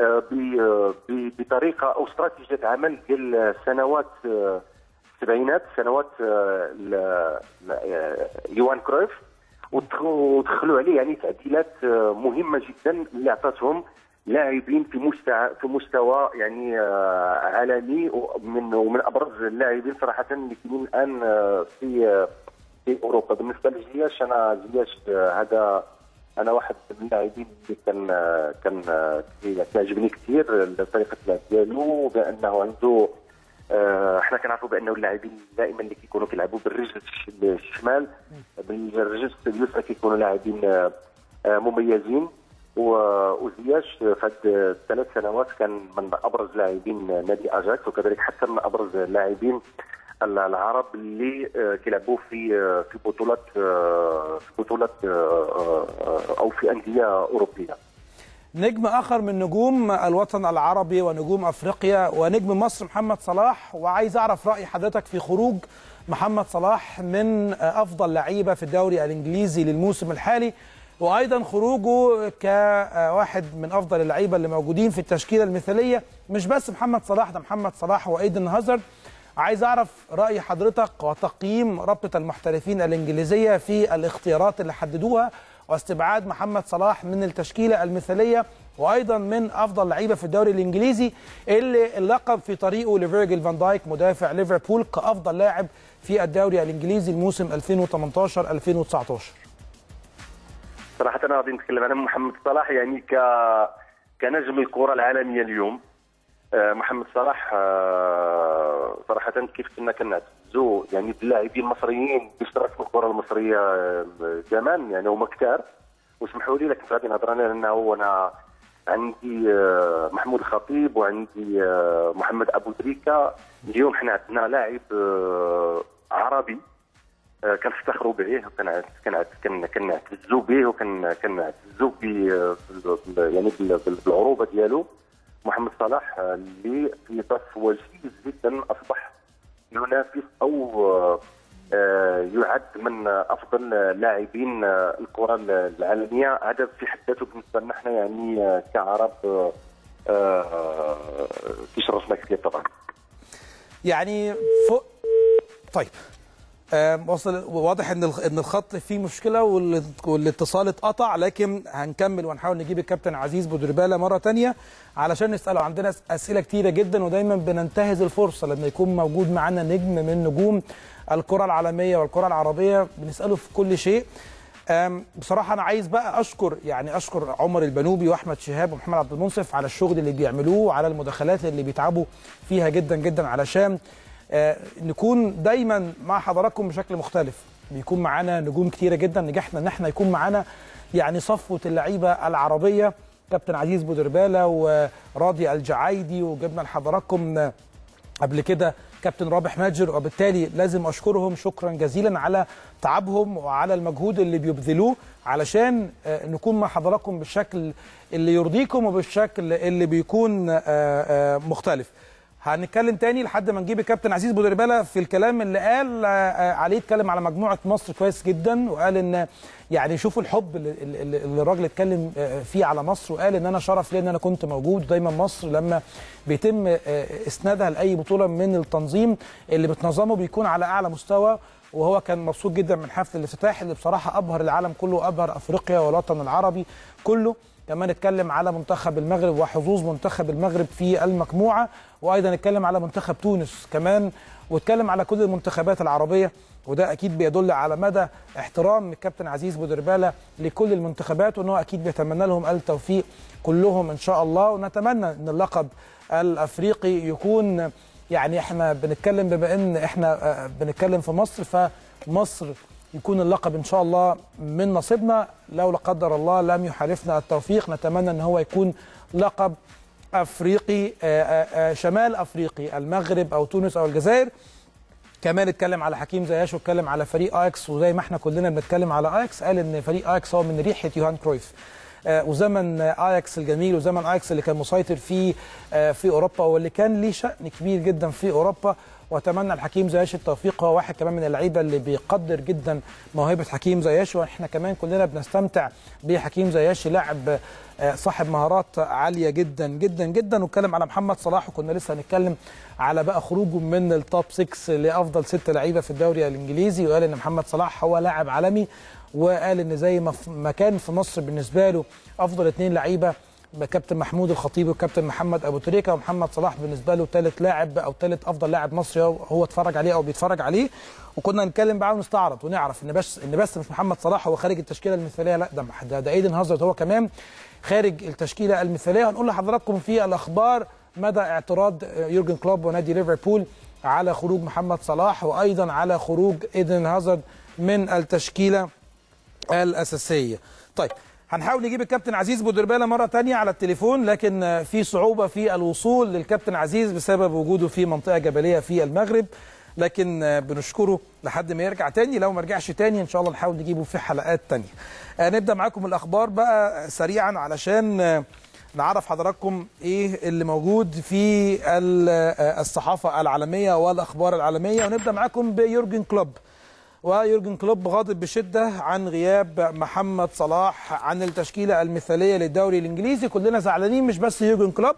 S2: آه، آه، بطريقة أو استراتيجية عمل ديال السنوات آه، السبعينات سنوات آه، آه، يوان كرويف. ودخ- ودخلوا عليه يعني تعديلات آه، مهمة جدا اللي عطاتهم لاعبين في مستوى في مستوى يعني آه، عالمي ومن ومن أبرز اللاعبين صراحة اللي كاينين الآن آه، في آه، في أوروبا. بالنسبة لزياش أنا زياش آه، هذا أنا واحد من اللاعبين اللي كان كان كيعجبني كثير طريقه اللعب ديالو بأنه عنده إحنا كنعرفوا بأنه اللاعبين دائما اللي كيكونوا كيلعبوا بالرجل الش- الشمال بالرجل اليسرى كيكونوا لاعبين مميزين. وزياش هذه الثلاث سنوات كان من أبرز لاعبين نادي اجاكس وكذلك حتى من أبرز اللاعبين العرب اللي كيلعبوا في في بطولات في بطولات أو في أندية أوروبية.
S1: نجم آخر من نجوم الوطن العربي ونجوم أفريقيا ونجم مصر محمد صلاح وعايز أعرف رأي حضرتك في خروج محمد صلاح من أفضل لعيبة في الدوري الإنجليزي للموسم الحالي. وأيضا خروجه كواحد من أفضل اللعيبة اللي موجودين في التشكيلة المثالية مش بس محمد صلاح ده محمد صلاح وأيدن هازارد. عايز أعرف رأي حضرتك وتقييم رابطة المحترفين الإنجليزية في الاختيارات اللي حددوها واستبعاد محمد صلاح من التشكيلة المثالية وأيضا من أفضل لعيبة في الدوري الإنجليزي اللي اللقب في طريقه لفيرجيل فان دايك مدافع ليفربول كأفضل لاعب في الدوري الإنجليزي الموسم 2018 2019
S2: صراحة أنا غادي نتكلم عن محمد صلاح يعني ك كنجم الكرة العالمية اليوم. محمد صلاح صراحة كيف كنا كنعتزو يعني باللاعبين المصريين بيشترك في الكرة المصرية زمان يعني هما كثار واسمحوا لي لكن غادي نهضر أنا لأنه أنا عندي محمود الخطيب وعندي محمد أبو تريكة. اليوم حنا عندنا لاعب عربي. كنفتخروا به وكنعتزوا به وكنعتزوا يعني بالعروبة ديالو. محمد صلاح اللي في طرف وجيز جدا اصبح ينافس أو يعد من أفضل لاعبين الكرة العالمية. هذا في حد ذاته بالنسبة لنا إحنا يعني كعرب كيشرفنا كثير طبعا.
S1: يعني فوق طيب. وصل واضح إن إن الخط فيه مشكلة والاتصال اتقطع لكن هنكمل وهنحاول نجيب الكابتن عزيز بودرباله مرة ثانية علشان نسأله. عندنا أسئلة كتيرة جدا ودايما بننتهز الفرصة لما يكون موجود معانا نجم من نجوم الكرة العالمية والكرة العربية. بنسأله في كل شيء. بصراحة أنا عايز بقى أشكر يعني أشكر عمر البنوبي وأحمد شهاب ومحمد عبد المنصف على الشغل اللي بيعملوه وعلى المداخلات اللي بيتعبوا فيها جدا جدا علشان نكون دايما مع حضراتكم بشكل مختلف. بيكون معانا نجوم كتيرة جدا نجحنا إن إحنا يكون معانا يعني صفوة اللعيبة العربية كابتن عزيز بودربالة وراضي الجعايدي وجبنا لحضراتكم قبل كده كابتن رابح ماجر. وبالتالي لازم أشكرهم شكرا جزيلا على تعبهم وعلى المجهود اللي بيبذلوه علشان نكون مع حضراتكم بالشكل اللي يرضيكم وبالشكل اللي بيكون مختلف. هنتكلم تاني لحد ما نجيب الكابتن عزيز بودرباله في الكلام اللي قال عليه اتكلم على مجموعة مصر كويس جدا وقال إن يعني شوفوا الحب اللي, الراجل اتكلم فيه على مصر وقال إن أنا شرف لي إن أنا كنت موجود ودايما مصر لما بيتم إسنادها لأي بطولة من التنظيم اللي بتنظمه بيكون على أعلى مستوى وهو كان مبسوط جدا من حفل الافتتاح اللي بصراحة أبهر العالم كله وابهر أفريقيا والوطن العربي كله. كمان اتكلم على منتخب المغرب وحظوظ منتخب المغرب في المجموعة وأيضا اتكلم على منتخب تونس كمان واتكلم على كل المنتخبات العربية وده أكيد بيدل على مدى احترام الكابتن عزيز بودرباله لكل المنتخبات وإن هو أكيد بيتمنى لهم التوفيق كلهم إن شاء الله ونتمنى إن اللقب الأفريقي يكون يعني إحنا بنتكلم بما إن إحنا بنتكلم في مصر فمصر يكون اللقب إن شاء الله من نصيبنا. لو لا قدر الله لم يحالفنا التوفيق نتمنى إن هو يكون لقب أفريقي شمال أفريقي المغرب أو تونس أو الجزائر. كمان اتكلم على حكيم زياش واتكلم على فريق اياكس وزي ما إحنا كلنا بنتكلم على اياكس قال إن فريق اياكس هو من ريحة يوهان كرويف. وزمن اياكس الجميل وزمن اياكس اللي كان مسيطر فيه في أوروبا واللي كان ليه شأن كبير جدا في أوروبا. واتمنى لحكيم زياش التوفيق. هو واحد كمان من اللعيبة اللي بيقدر جدا موهبة حكيم زياش وإحنا كمان كلنا بنستمتع بحكيم زياش لاعب صاحب مهارات عالية جدا جدا جدا. واتكلم على محمد صلاح وكنا لسه هنتكلم على بقى خروجه من التوب 6 لأفضل ست لعيبة في الدوري الإنجليزي. وقال إن محمد صلاح هو لاعب عالمي وقال إن زي ما كان في مصر بالنسبة له أفضل اثنين لعيبة كابتن محمود الخطيب والكابتن محمد أبو تريكة ومحمد صلاح بالنسبة له ثالث لاعب أو ثالث أفضل لاعب مصري هو اتفرج عليه أو بيتفرج عليه. وكنا نتكلم بقى ونستعرض ونعرف إن بس إن بس مش محمد صلاح هو خارج التشكيلة المثالية لا ده ده, ده إيدن هازارد هو كمان خارج التشكيلة المثالية. هنقول لحضراتكم في الأخبار مدى اعتراض يورجن كلوب ونادي ليفربول على خروج محمد صلاح وأيضا على خروج إيدن هازارد من التشكيلة الأساسية. طيب هنحاول نجيب الكابتن عزيز بودربالة مرة تانية على التليفون لكن في صعوبة في الوصول للكابتن عزيز بسبب وجوده في منطقة جبلية في المغرب. لكن بنشكره لحد ما يرجع تاني لو ما رجعش تاني إن شاء الله نحاول نجيبه في حلقات تانية. نبدأ معاكم الأخبار بقى سريعا علشان نعرف حضراتكم إيه اللي موجود في الصحافة العالمية والأخبار العالمية. ونبدأ معاكم بيورجن كلوب. ويورجن كلوب غاضب بشدة عن غياب محمد صلاح عن التشكيلة المثالية للدوري الإنجليزي. كلنا زعلانين مش بس يورجن كلوب.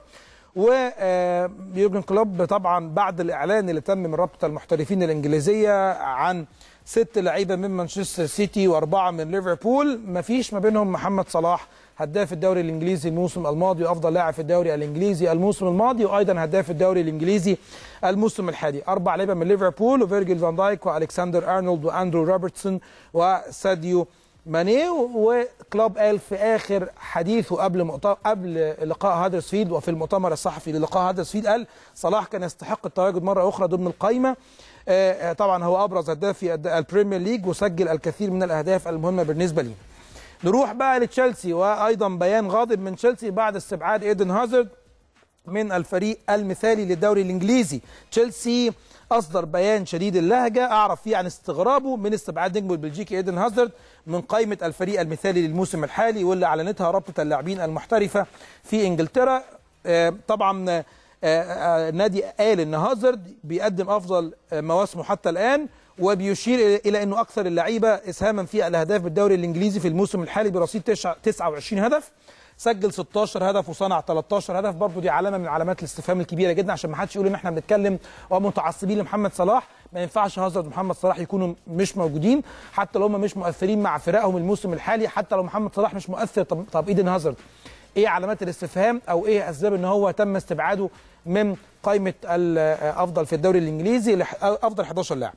S1: ويورجن كلوب طبعا بعد الإعلان اللي تم من رابطة المحترفين الإنجليزية عن ست لعيبة من مانشستر سيتي وأربعة من ليفربول مفيش ما بينهم محمد صلاح هداف الدوري الإنجليزي الموسم الماضي وأفضل لاعب في الدوري الإنجليزي الموسم الماضي وأيضا هداف الدوري الإنجليزي الموسم الحالي. أربع لعيبة من ليفربول وفيرجيل فان دايك وألكسندر أرنولد وأندرو روبرتسون وساديو ماني وكلوب قال في آخر حديثه قبل قبل لقاء هادرسفيلد وفي المؤتمر الصحفي للقاء هادرسفيلد قال صلاح كان يستحق التواجد مرة أخرى ضمن القائمه طبعا هو أبرز هداف في ال Premier League وسجل الكثير من الأهداف المهمة بالنسبة ليه نروح بقى لتشيلسي وأيضا بيان غاضب من تشيلسي بعد استبعاد إيدن هازارد من الفريق المثالي للدوري الإنجليزي. تشيلسي أصدر بيان شديد اللهجة أعرب فيه عن استغرابه من استبعاد نجمه البلجيكي إيدن هازارد من قائمة الفريق المثالي للموسم الحالي واللي أعلنتها رابطة اللاعبين المحترفة في إنجلترا. طبعا النادي قال إن هازارد بيقدم أفضل مواسمه حتى الآن. وبيشير إلى أنه أكثر اللعيبة إسهاما في الأهداف بالدوري الإنجليزي في الموسم الحالي برصيد 29 هدف سجل 16 هدف وصنع 13 هدف. برضه دي علامة من علامات الاستفهام الكبيرة جدا عشان ما حدش يقول إن إحنا بنتكلم ومتعصبين لمحمد صلاح. ما ينفعش هازارد ومحمد صلاح يكونوا مش موجودين حتى لو هم مش مؤثرين مع فرقهم الموسم الحالي حتى لو محمد صلاح مش مؤثر طب, طب إيدن هازارد إيه علامات الاستفهام أو إيه أسباب إن هو تم استبعاده من قائمة الافضل في الدوري الإنجليزي أفضل 11 لاعب؟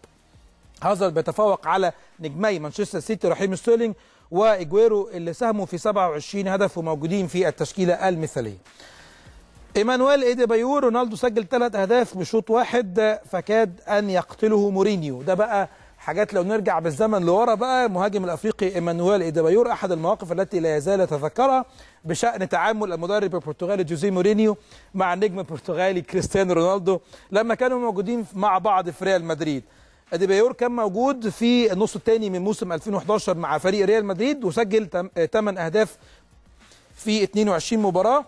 S1: هازارد بيتفوق على نجمي مانشستر سيتي رحيم ستيرلينج وأجويرو اللي ساهموا في 27 هدف وموجودين في التشكيلة المثالية. إيمانويل اديبايور رونالدو سجل ثلاث أهداف بشوط واحد فكاد أن يقتله مورينيو ده بقى حاجات لو نرجع بالزمن لورا بقى المهاجم الأفريقي إيمانويل اديبايور أحد المواقف التي لا يزال يتذكرها بشأن تعامل المدرب البرتغالي جوزيه مورينيو مع النجم البرتغالي كريستيانو رونالدو لما كانوا موجودين مع بعض في ريال مدريد اديبايور كان موجود في النص الثاني من موسم 2011 مع فريق ريال مدريد وسجل 8 أهداف في 22 مباراة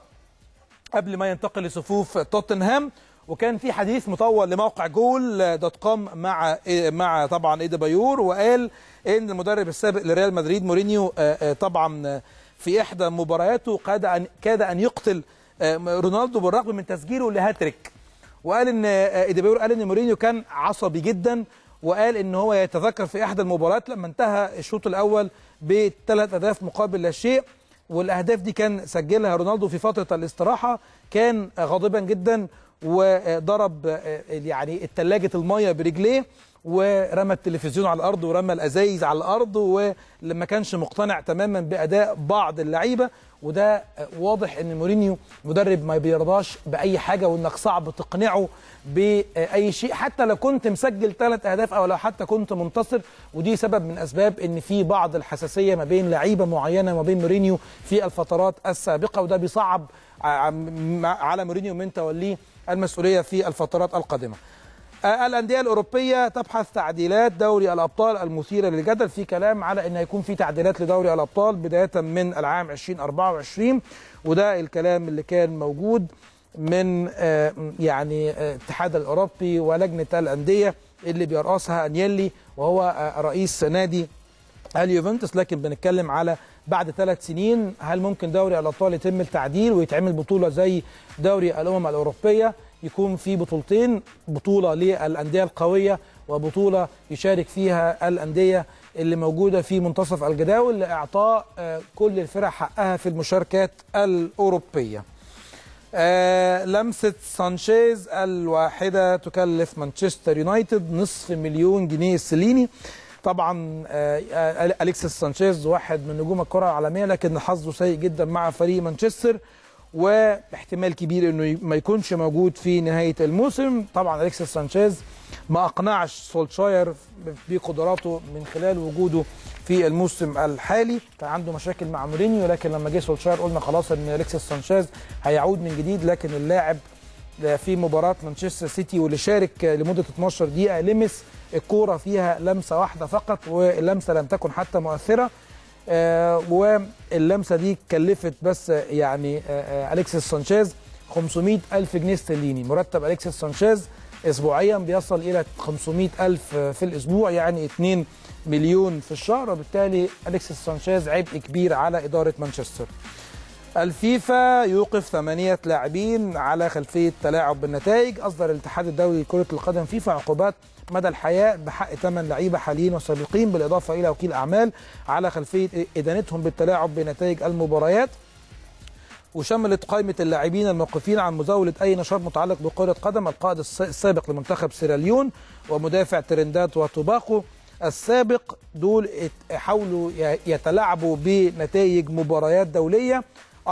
S1: قبل ما ينتقل لصفوف توتنهام. وكان في حديث مطول لموقع Goal.com مع مع طبعا اديبايور وقال إن المدرب السابق لريال مدريد مورينيو طبعا في إحدى مبارياته كاد ان كاد أن يقتل رونالدو بالرغم من تسجيله لهاتريك. وقال إن اديبايور قال إن مورينيو كان عصبي جدا وقال إن هو يتذكر في احدى المباريات لما انتهى الشوط الأول بثلاث أهداف مقابل لا شيء. والأهداف دي كان سجلها رونالدو في فترة الاستراحة كان غاضبا جدا وضرب يعني الثلاجه المية برجليه ورمى التلفزيون على الأرض ورمى الأزايز على الأرض ولما كانش مقتنع تماما بأداء بعض اللعيبة وده واضح إن مورينيو مدرب ما بيرضاش بأي حاجة وإنك صعب تقنعه بأي شيء حتى لو كنت مسجل ثلاث أهداف أو لو حتى كنت منتصر ودي سبب من أسباب إن في بعض الحساسية ما بين لعيبة معينة وما بين مورينيو في الفترات السابقة وده بيصعب على مورينيو من توليه المسؤولية في الفترات القادمة. الأندية الأوروبية تبحث تعديلات دوري الأبطال المثيرة للجدل. في كلام على إن هيكون في تعديلات لدوري الأبطال بداية من العام 2024 وده الكلام اللي كان موجود من يعني الاتحاد الأوروبي ولجنة الأندية اللي بيرأسها أنيلي وهو رئيس نادي اليوفنتوس. لكن بنتكلم على بعد ثلاث سنين هل ممكن دوري الأبطال يتم التعديل ويتعمل بطولة زي دوري الأمم الأوروبية؟ يكون في بطولتين بطولة للأندية القوية وبطولة يشارك فيها الأندية اللي موجودة في منتصف الجداول لإعطاء كل الفرق حقها في المشاركات الأوروبية. لمسة سانشيز الواحدة تكلف مانشستر يونايتد نصف مليون جنيه استرليني. طبعا أليكسيس سانشيز واحد من نجوم الكرة العالمية لكن حظه سيء جدا مع فريق مانشستر واحتمال كبير إنه ما يكونش موجود في نهاية الموسم. طبعا اليكسيس سانشيز ما أقنعش سولشاير بقدراته من خلال وجوده في الموسم الحالي. كان عنده مشاكل مع مورينيو لكن لما جه سولشاير قلنا خلاص إن اليكسيس سانشيز هيعود من جديد لكن اللاعب في مباراة مانشستر سيتي واللي شارك لمدة 12 دقيقة لمس الكورة فيها لمسة واحدة فقط واللمسة لم تكن حتى مؤثرة. آه واللمسة دي كلفت بس يعني آه أليكسيس سانشيز 500 ألف جنيه استرليني. مرتب أليكسيس سانشيز أسبوعيا بيصل إلى 500 ألف في الأسبوع يعني 2 مليون في الشهر. وبالتالي أليكسيس سانشيز عبء كبير على إدارة مانشستر. الفيفا يوقف ثمانية لاعبين على خلفية تلاعب بالنتائج. أصدر الاتحاد الدولي لكرة القدم فيفا عقوبات مدى الحياة بحق ثمان لعيبة حاليين وسابقين بالإضافة إلى وكيل أعمال على خلفية إدانتهم بالتلاعب بنتائج المباريات. وشملت قائمة اللاعبين الموقفين عن مزاولة أي نشاط متعلق بكرة قدم القائد السابق لمنتخب سيراليون ومدافع ترندات وتوباكو. السابق دول حاولوا يتلاعبوا بنتائج مباريات دولية.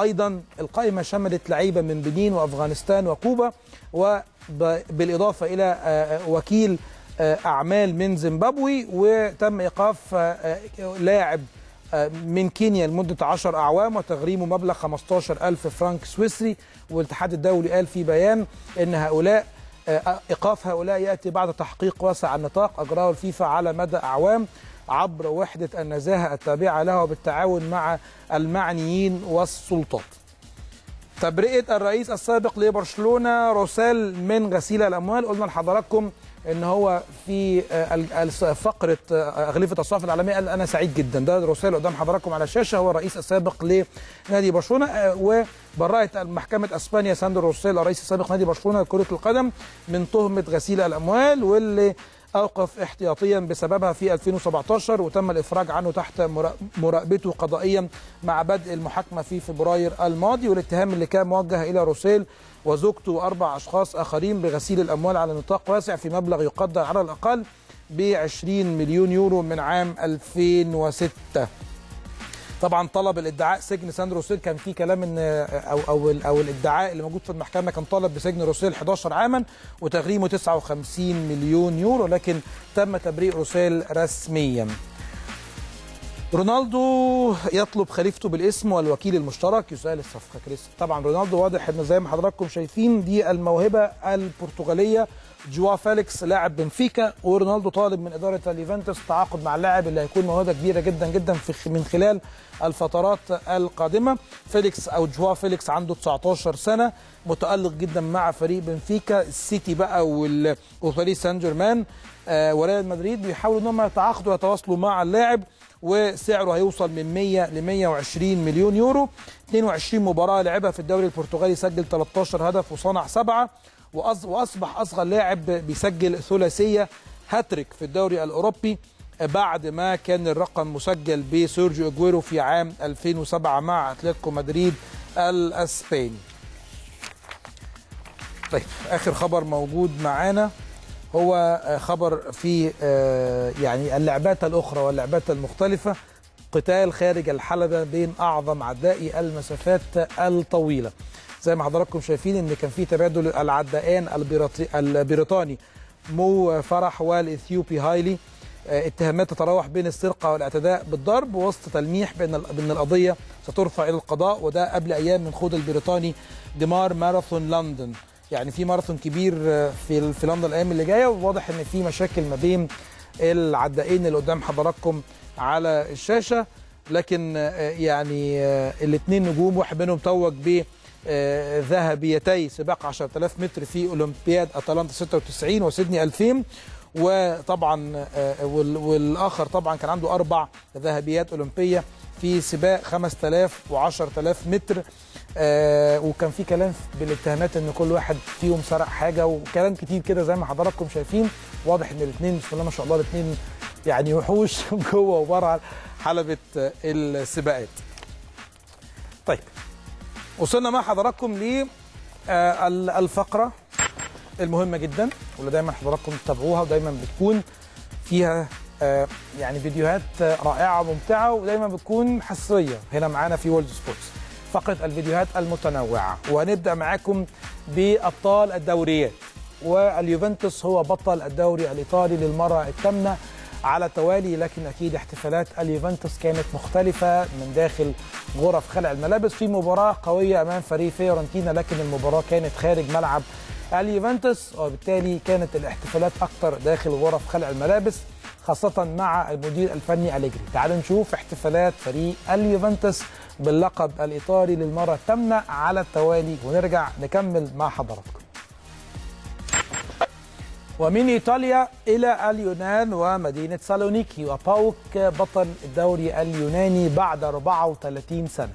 S1: أيضا القائمة شملت لعيبة من بنين وأفغانستان وكوبا وبالإضافة إلى وكيل أعمال من زيمبابوي وتم إيقاف لاعب من كينيا لمدة 10 أعوام وتغريمه مبلغ 15 ألف فرنك سويسري والاتحاد الدولي قال في بيان أن هؤلاء إيقاف هؤلاء يأتي بعد تحقيق واسع النطاق أجراه الفيفا على مدى أعوام عبر وحدة النزاهة التابعة لها وبالتعاون مع المعنيين والسلطات. تبرئة الرئيس السابق لبرشلونة روسيل من غسيل الأموال. قلنا لحضراتكم إن هو في فقرة أغلفة الصحف العالمية قال أنا سعيد جدا. ده روسيل قدام حضراتكم على الشاشه هو الرئيس السابق لنادي برشلونة وبرأت محكمة إسبانيا ساندرو روسيل الرئيس السابق نادي برشلونة لكرة القدم من تهمة غسيل الأموال واللي أوقف احتياطيا بسببها في 2017 وتم الإفراج عنه تحت مراقبة قضائية مع بدء المحاكمة في فبراير الماضي والاتهام اللي كان موجه إلى روسيل وزوجته وأربع أشخاص آخرين بغسيل الأموال على نطاق واسع في مبلغ يقدر على الأقل ب 20 مليون يورو من عام 2006 طبعا طلب الادعاء سجن ساندرو روسيل كان في كلام إن أو أو أو الادعاء اللي موجود في المحكمة كان طلب بسجن روسيل 11 عاما وتغريمه 59 مليون يورو لكن تم تبرئة روسيل رسميا. رونالدو يطلب خليفته بالاسم والوكيل المشترك. يسهل الصفقة كريس طبعا رونالدو واضح إن زي ما حضراتكم شايفين دي الموهبة البرتغالية. جوا فيليكس لاعب بنفيكا ورونالدو طالب من إدارة اليوفنتوس. التعاقد مع اللاعب اللي هيكون موهبة كبيرة جدا جدا في من خلال الفترات القادمة. فيليكس أو جوا فيليكس عنده 19 سنة متألق جدا مع فريق بنفيكا السيتي بقى وباريس سان جيرمان آه وريال مدريد بيحاولوا ان هم يتعاقدوا ويتواصلوا مع اللاعب وسعره هيوصل من 100 ل 120 مليون يورو. 22 مباراة لعبها في الدوري البرتغالي سجل 13 هدف وصنع سبعة وأصبح أصغر لاعب بيسجل ثلاثية هاتريك في الدوري الأوروبي. بعد ما كان الرقم مسجل بسيرجيو أجويرو في عام 2007 مع أتلتيكو مدريد الأسباني. طيب آخر خبر موجود معانا هو خبر في يعني اللعبات الأخرى واللعبات المختلفة قتال خارج الحلبة بين أعظم عدائي المسافات الطويلة. زي ما حضراتكم شايفين إن كان في تبادل العدائان البريطاني مو فرح والإثيوبي هايلي اتهامات تتراوح بين السرقة والاعتداء بالضرب وسط تلميح بان بان القضية سترفع إلى القضاء وده قبل أيام من خوض البريطاني دمار ماراثون لندن. يعني في ماراثون كبير في في لندن الأيام اللي جاية وواضح إن في مشاكل ما بين العدائين اللي قدام حضراتكم على الشاشة. لكن يعني الاثنين نجوم واحد منهم توج ب ذهبيتي سباق 10000 متر في أولمبياد أتلانتا 96 وسيدني 2000 وطبعا والآخر طبعا كان عنده أربع ذهبيات أولمبية في سباق 5000 و10000 متر وكان في كلام بالاتهامات إن كل واحد فيهم سرق حاجة وكلام كتير كده زي ما حضراتكم شايفين واضح إن الاثنين بسم الله ما شاء الله الاثنين يعني وحوش جوه وبره حلبة السباقات. طيب وصلنا مع حضراتكم ل الفقرة المهمة جدا واللي دايما حضراتكم تتابعوها ودايما بتكون فيها يعني فيديوهات رائعة وممتعة ودايما بتكون حصرية. هنا معانا في World Sports فقره الفيديوهات المتنوعة. ونبدا معاكم بأبطال الدوريات. واليوفنتوس هو بطل الدوري الإيطالي للمرة الثامنة على التوالي لكن أكيد احتفالات اليوفنتوس كانت مختلفة من داخل غرف خلع الملابس. في مباراة قوية أمام فريق فيورنتينا لكن المباراة كانت خارج ملعب اليوفنتوس وبالتالي كانت الاحتفالات أكثر داخل غرف خلع الملابس خاصة مع المدير الفني أليجري تعالوا نشوف احتفالات فريق اليوفنتوس باللقب الإيطالي للمرة الثامنة على التوالي ونرجع نكمل مع حضراتكم ومن إيطاليا إلى اليونان ومدينة سالونيكي وباوك بطل الدوري اليوناني بعد 34 سنة.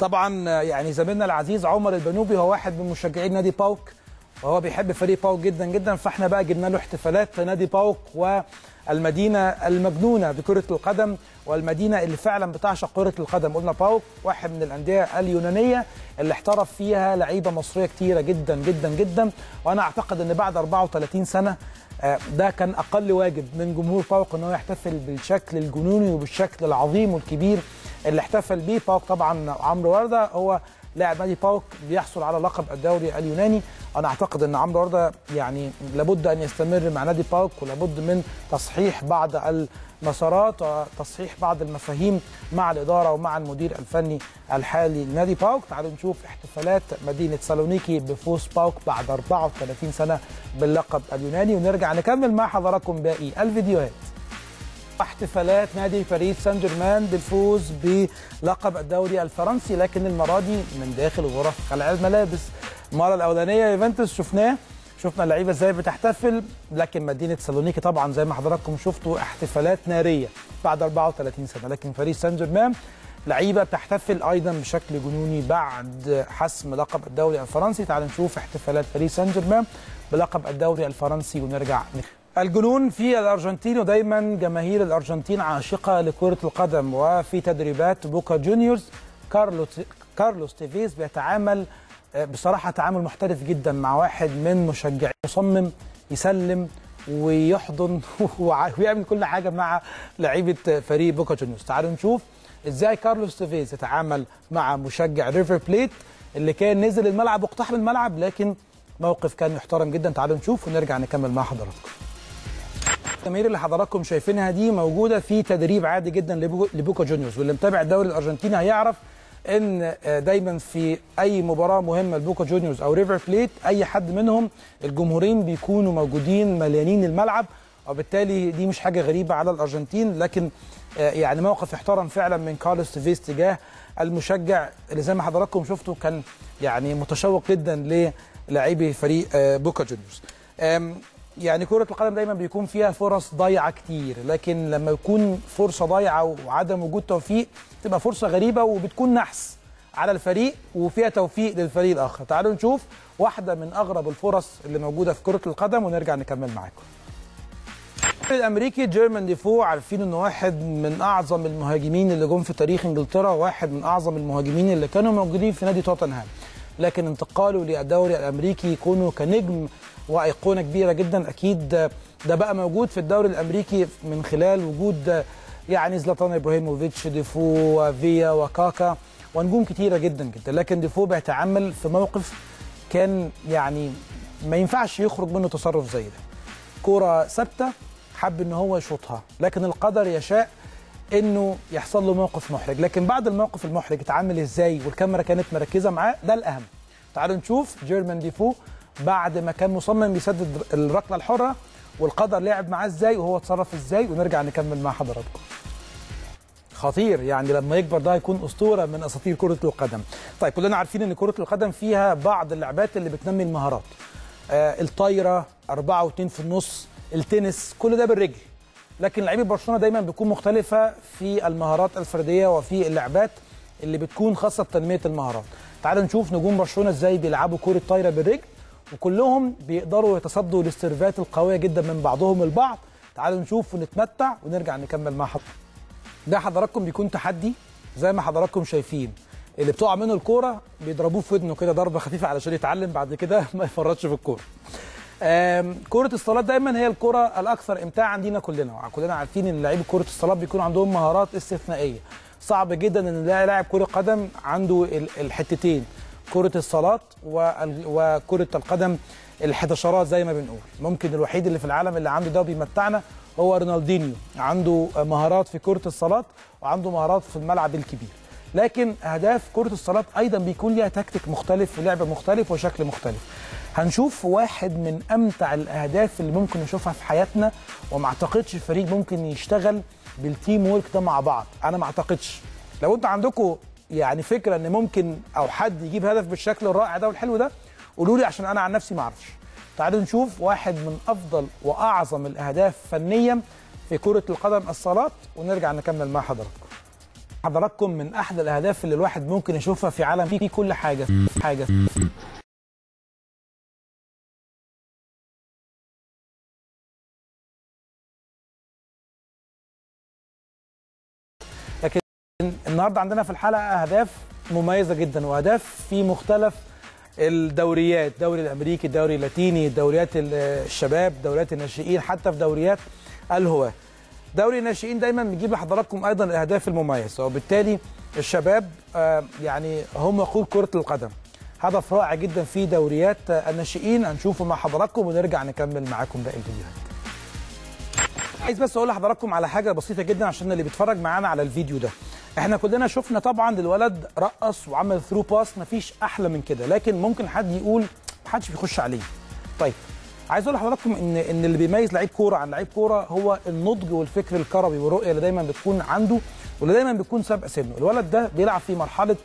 S1: طبعا يعني زميلنا العزيز عمر البنوبي هو واحد من مشجعين نادي باوك وهو بيحب فريق باوك جدا جدا فإحنا بقى جبنا له احتفالات في نادي باوك والمدينة المجنونة بكرة القدم والمدينة اللي فعلا بتعشق كرة القدم. قلنا باوك واحد من الأندية اليونانية اللي احترف فيها لعيبة مصرية كتيرة جدا جدا جدا. وأنا أعتقد إن بعد 34 سنة ده كان أقل واجب من جمهور باوك ان هو يحتفل بالشكل الجنوني وبالشكل العظيم والكبير اللي احتفل بيه. باوك طبعا عمرو وردة هو لاعب نادي باوك بيحصل على لقب الدوري اليوناني. أنا أعتقد إن عمرو ورده يعني لابد أن يستمر مع نادي باوك ولابد من تصحيح بعض المسارات وتصحيح بعض المفاهيم مع الإدارة ومع المدير الفني الحالي لنادي باوك. تعالوا نشوف احتفالات مدينة سالونيكي بفوز باوك بعد 34 سنة باللقب اليوناني. ونرجع نكمل مع حضراتكم باقي الفيديوهات. احتفالات نادي باريس سان جيرمان بالفوز بلقب الدوري الفرنسي لكن المره دي من داخل غرف خلع الملابس. المرة الأولانية يوفنتوس شفناه. شفنا اللعيبة إزاي بتحتفل لكن مدينة سالونيكي طبعا زي ما حضراتكم شفتوا احتفالات نارية بعد 34 سنة. لكن باريس سان جيرمان لعيبة بتحتفل أيضا بشكل جنوني بعد حسم لقب الدوري الفرنسي. تعالوا نشوف احتفالات باريس سان جيرمان بلقب الدوري الفرنسي ونرجع نخ. الجنون في الأرجنتين ودايما جماهير الأرجنتين عاشقة لكرة القدم. وفي تدريبات بوكا جونيورز كارلوس كارلوس تيفيز بيتعامل بصراحة تعامل محترف جدا مع واحد من مشجعين مصمم يسلم ويحضن ويعمل كل حاجة مع لعيبة فريق بوكا جونيورز. تعالوا نشوف إزاي كارلوس تيفيز يتعامل مع مشجع ريفر بليت اللي كان نزل الملعب واقتحم الملعب لكن موقف كان محترم جدا. تعالوا نشوف ونرجع نكمل مع حضراتكم. الجماهير اللي حضراتكم شايفينها دي موجودة في تدريب عادي جدا لبوكا جونيورز واللي متابع الدوري الأرجنتيني هيعرف إن دايما في أي مباراة مهمة لبوكا جونيورز أو ريفر بليت أي حد منهم الجمهورين بيكونوا موجودين مليانين الملعب وبالتالي دي مش حاجة غريبة على الأرجنتين لكن يعني موقف محترم فعلا من كارلوس تيفيز تجاه المشجع اللي زي ما حضراتكم شفتوا كان يعني متشوق جدا للاعبي فريق بوكا جونيورز. يعني كرة القدم دايما بيكون فيها فرص ضايعة كتير لكن لما يكون فرصة ضايعة وعدم وجود توفيق تبقى فرصة غريبة وبتكون نحس على الفريق وفيها توفيق للفريق الآخر. تعالوا نشوف واحدة من أغرب الفرص اللي موجودة في كرة القدم ونرجع نكمل معاكم. الأمريكي جيرمين ديفو عارفين إنه واحد من أعظم المهاجمين اللي جم في تاريخ إنجلترا واحد من أعظم المهاجمين اللي كانوا موجودين في نادي توتنهام. لكن انتقاله للدوري الأمريكي يكونوا كنجم وأيقونة كبيرة جدا. أكيد ده بقى موجود في الدوري الأمريكي من خلال وجود يعني زلاتان إبراهيموفيتش ديفو فيا وكاكا ونجوم كتيرة جدا جدا. لكن ديفو بيتعامل في موقف كان يعني ما ينفعش يخرج منه تصرف زي ده. كوره ثابتة حب إن هو يشوطها. لكن القدر يشاء إنه يحصل له موقف محرج. لكن بعد الموقف المحرج اتعامل إزاي؟ والكاميرا كانت مركزة معاه؟ ده الأهم. تعالوا نشوف جيرمان ديفو بعد ما كان مصمم يسدد الركلة الحرة والقدر لعب معاه إزاي وهو اتصرف إزاي ونرجع نكمل مع حضراتكم. خطير يعني لما يكبر ده هيكون أسطورة من أساطير كرة القدم. طيب كلنا عارفين إن كرة القدم فيها بعض اللعبات اللي بتنمي المهارات. آه الطايرة أربعة واتنين في النص التنس كل ده بالرجل. لكن لعيبة برشلونة دايما بتكون مختلفة في المهارات الفردية وفي اللعبات اللي بتكون خاصة بتنمية المهارات. تعالوا نشوف نجوم برشلونة إزاي بيلعبوا كرة طايرة بالرجل. وكلهم بيقدروا يتصدوا للسيرفات القوية جدا من بعضهم البعض. تعالوا نشوف ونتمتع ونرجع نكمل مع حضراتكم. ده حضراتكم بيكون تحدي زي ما حضراتكم شايفين. اللي بتقع منه الكورة بيضربوه في ودنه كده ضربة خفيفة علشان يتعلم بعد كده ما يفرطش في الكورة. كرة الصالات دايما هي الكرة الأكثر إمتاعا لينا كلنا، كلنا عارفين إن لعيبة كرة الصالات بيكون عندهم مهارات استثنائية، صعب جدا نلاقي لاعب كرة قدم عنده ال- الحتتين. كرة الصالات وكرة القدم الحداشرات زي ما بنقول. ممكن الوحيد اللي في العالم اللي عنده ده بيمتعنا هو رونالدينيو. عنده مهارات في كرة الصالات وعنده مهارات في الملعب الكبير. لكن أهداف كرة الصالات أيضا بيكون ليها تكتيك مختلف ولعب مختلف وشكل مختلف. هنشوف واحد من أمتع الأهداف اللي ممكن نشوفها في حياتنا وما أعتقدش فريق ممكن يشتغل بال teamwork ده مع بعض. أنا ما أعتقدش. لو أنتوا عندكم يعني فكرة إن ممكن أو حد يجيب هدف بالشكل الرائع ده والحلو ده قولوا لي عشان أنا عن نفسي ما أعرفش. تعالوا نشوف واحد من أفضل وأعظم الأهداف فنيا في كرة القدم الصالات ونرجع نكمل مع حضراتكم. حضراتكم من أحلى الأهداف اللي الواحد ممكن يشوفها في عالم فيه كل حاجة حاجة. النهارده عندنا في الحلقة أهداف مميزة جدا وأهداف في مختلف الدوريات الدوري الأمريكي الدوري اللاتيني دوريات الشباب دوريات الناشئين حتى في دوريات الهواة. دوري الناشئين دايما بيجيب لحضراتكم أيضا الأهداف المميزه وبالتالي الشباب آه، يعني هم وقود كرة القدم. هدف رائع جدا في دوريات الناشئين. هنشوفه مع حضراتكم ونرجع نكمل معاكم باقي الفيديوهات. عايز بس أقول لحضراتكم على حاجة بسيطة جدا عشان اللي بيتفرج معانا على الفيديو ده. إحنا كلنا شفنا طبعا الولد رقص وعمل ثرو باس مفيش أحلى من كده. لكن ممكن حد يقول محدش بيخش عليه. طيب عايز أقول لحضراتكم إن إن اللي بيميز لعيب كورة عن لعيب كورة هو النضج والفكر الكروي والرؤية اللي دايما بتكون عنده واللي دايما بيكون سابق سنه. الولد ده بيلعب في مرحلة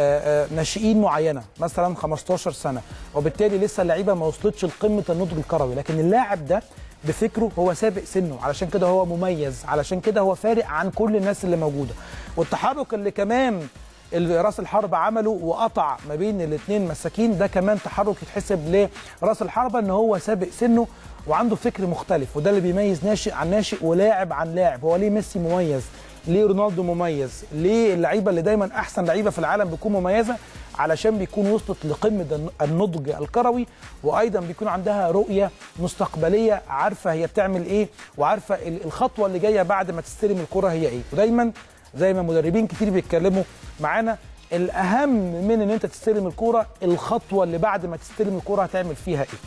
S1: آه، آه، ناشئين معينة مثلا 15 سنة وبالتالي لسه اللعيبة ما وصلتش لقمة النضج الكروي. لكن اللاعب ده بفكره هو سابق سنه علشان كده هو مميز علشان كده هو فارق عن كل الناس اللي موجودة. والتحرك اللي كمان راس الحرب عمله وقطع ما بين الاثنين مساكين ده كمان تحرك يتحسب لراس الحربة إن هو سابق سنه وعنده فكر مختلف وده اللي بيميز ناشئ عن ناشئ ولاعب عن لاعب. هو ليه ميسي مميز؟ ليه رونالدو مميز؟ ليه اللعيبة اللي دايما أحسن لعيبة في العالم بتكون مميزة؟ علشان بيكون وصلت لقمة النضج الكروي وأيضا بيكون عندها رؤية مستقبلية عارفة هي بتعمل إيه وعارفة ال- الخطوة اللي جاية بعد ما تستلم الكرة هي إيه. ودايما زي ما مدربين كتير بيتكلموا معانا الأهم من إن أنت تستلم الكوره الخطوة اللي بعد ما تستلم الكوره هتعمل فيها إيه.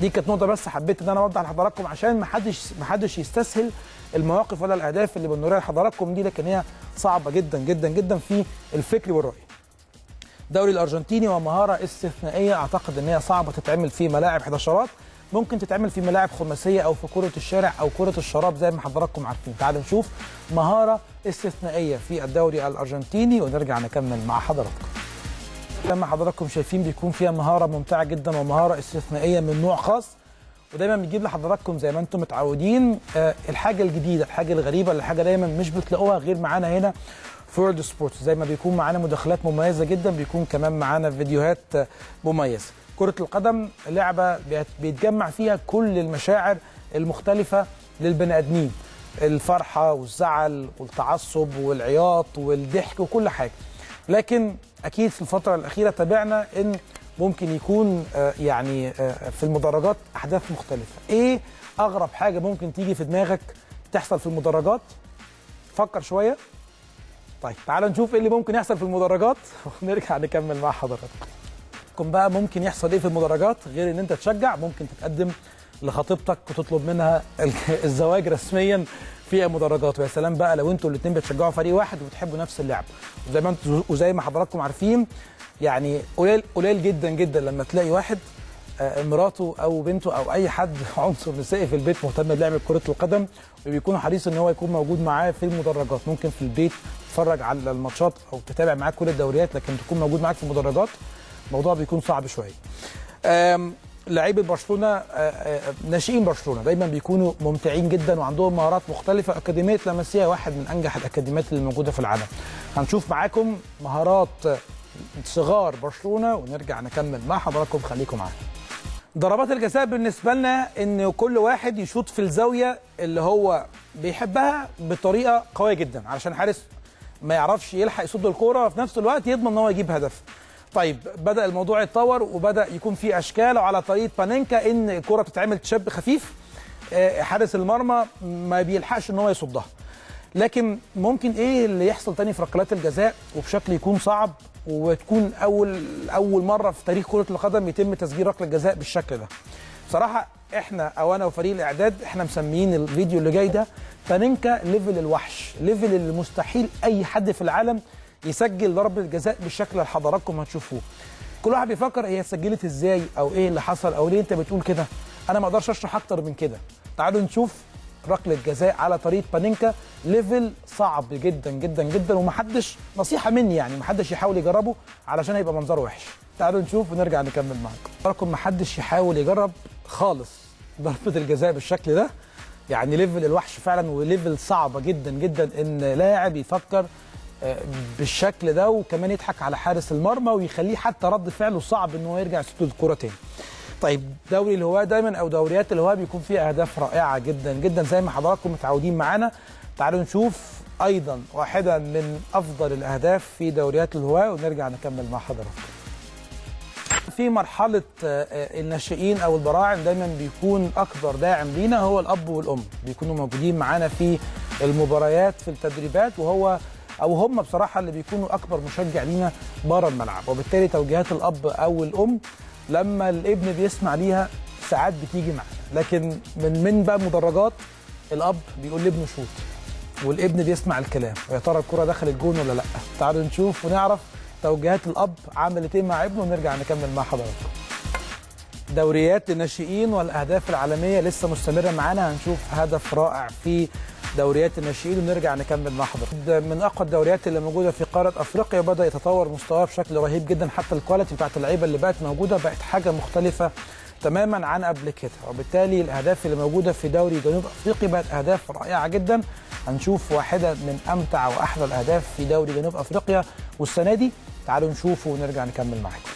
S1: دي كانت نقطة بس حبيت إن أنا أوضح لحضراتكم عشان ما حدش ما حدش يستسهل المواقف ولا الأهداف اللي بنوريها لحضراتكم دي لكن هي صعبة جدا جدا جدا في الفكر والرؤيه الدوري الأرجنتيني ومهارة استثنائية أعتقد إن هي صعبة تتعمل في ملاعب حداشرات. ممكن تتعمل في ملاعب خماسية أو في كرة الشارع أو كرة الشراب زي ما حضراتكم عارفين. تعالوا نشوف مهارة استثنائية في الدوري الأرجنتيني ونرجع نكمل مع حضراتكم. لما حضراتكم شايفين بيكون فيها مهارة ممتعة جدا ومهارة استثنائية من نوع خاص. ودايما بنجيب لحضراتكم زي ما أنتم متعودين آه، الحاجة الجديدة الحاجة الغريبة اللي حاجة دايما مش بتلاقوها غير معانا هنا في وورلد سبورتس زي ما بيكون معانا مداخلات مميزة جدا بيكون كمان معانا فيديوهات مميزة. كرة القدم لعبة بيت- بيتجمع فيها كل المشاعر المختلفة للبني آدمين. الفرحة والزعل والتعصب والعياط والضحك وكل حاجة. لكن أكيد في الفترة الأخيرة تابعنا إن ممكن يكون آه، يعني آه، في المدرجات أحداث مختلفة. إيه أغرب حاجة ممكن تيجي في دماغك تحصل في المدرجات؟ فكر شوية. طيب تعال نشوف إيه اللي ممكن يحصل في المدرجات. ونرجع نكمل مع حضراتكم كم بقى ممكن يحصل إيه في المدرجات غير إن أنت تشجع؟ ممكن تتقدم لخطيبتك وتطلب منها ال- الزواج رسميا في المدرجات. ويا سلام بقى لو أنتوا الاثنين بتشجعوا فريق واحد وبتحبوا نفس اللعب. وزي ما وزي ما حضراتكم عارفين يعني قليل قليل جدا جدا لما تلاقي واحد آه، مراته أو بنته أو أي حد عنصر نسائي في البيت مهتم بلعب كرة القدم وبيكون حريص إن هو يكون موجود معاه في المدرجات. ممكن في البيت تتفرج على الماتشات أو تتابع معاه كل الدوريات لكن تكون موجود معاك في المدرجات الموضوع بيكون صعب شوية. لعيبة برشلونة آه، آه، ناشئين برشلونة دايما بيكونوا ممتعين جدا وعندهم مهارات مختلفة. أكاديمية لاماسيا واحد من أنجح الأكاديميات اللي موجودة في العالم. هنشوف معاكم مهارات آه، صغار برشلونة ونرجع نكمل مع حضراتكم. خليكم معانا ضربات الجزاء بالنسبة لنا إن كل واحد يشوط في الزاوية اللي هو بيحبها بطريقة قوية جدا علشان الحارس ما يعرفش يلحق يصد الكورة وفي نفس الوقت يضمن إن هو يجيب هدف. طيب بدأ الموضوع يتطور وبدأ يكون في أشكال وعلى طريقة بانينكا إن الكورة بتتعمل تشب خفيف. آه، حارس المرمى ما بيلحقش إن هو يصدها. لكن ممكن إيه اللي يحصل تاني في ركلات الجزاء؟ وبشكل يكون صعب وتكون أول أول مرة في تاريخ كرة القدم يتم تسجيل ركلة جزاء بالشكل ده. بصراحه إحنا أو أنا وفريق الإعداد إحنا مسميين الفيديو اللي جاي ده بانينكا level الوحش level اللي مستحيل أي حد في العالم يسجل ضربة جزاء بالشكل اللي حضراتكم هتشوفوه. كل واحد بيفكر هي اتسجلت إزاي أو إيه اللي حصل أو ليه أنت بتقول كده. أنا ما أقدرش أشرح أكتر من كده. تعالوا نشوف ركلة جزاء على طريقه بانينكا level صعب جدا جدا جدا ومحدش نصيحة مني يعني محدش يحاول يجربه علشان هيبقى منظره وحش. تعالوا نشوف ونرجع نكمل معاكم. لكم محدش يحاول يجرب خالص ضربة الجزاء بالشكل ده. يعني level الوحش فعلا و level صعبه جدا جدا إن لاعب يفكر آه، بالشكل ده وكمان يضحك على حارس المرمى ويخليه حتى رد فعله صعب إن هو يرجع يسدد الكرة تاني. طيب دوري الهواه دايما أو دوريات الهواه بيكون فيها أهداف رائعة جدا جدا زي ما حضراتكم متعودين معانا. تعالوا نشوف أيضا واحدة من أفضل الأهداف في دوريات الهواه ونرجع نكمل مع حضراتكم. في مرحلة آه، آه، الناشئين أو البراعم دايما بيكون أكبر داعم لينا هو الأب والأم. بيكونوا موجودين معانا في المباريات في التدريبات وهو أو هم بصراحة اللي بيكونوا أكبر مشجع لينا بره الملعب. وبالتالي توجيهات الأب أو الأم لما الابن بيسمع ليها ساعات بتيجي معانا. لكن من من بقى مدرجات الأب بيقول لابنه شوت والابن بيسمع الكلام ويا ترى الكرة دخلت جون ولا لأ؟ تعالوا نشوف ونعرف توجيهات الأب عملت إيه مع ابنه ونرجع نكمل مع حضراتكم. دوريات الناشئين والأهداف العالمية لسه مستمرة معانا. هنشوف هدف رائع في دوريات الناشئين ونرجع نكمل مع حضراتكم. من أقوى الدوريات اللي موجودة في قارة أفريقيا وبدأ يتطور مستواه بشكل رهيب جدا. حتى ال quality بتاعت اللعيبة اللي بقت موجودة بقت حاجة مختلفة تماما عن قبل كده. وبالتالي الأهداف اللي موجودة في دوري جنوب أفريقيا بقت أهداف رائعة جدا. هنشوف واحدة من أمتع وأحلى الأهداف في دوري جنوب أفريقيا. والسنة دي تعالوا نشوفه ونرجع نكمل معاكم.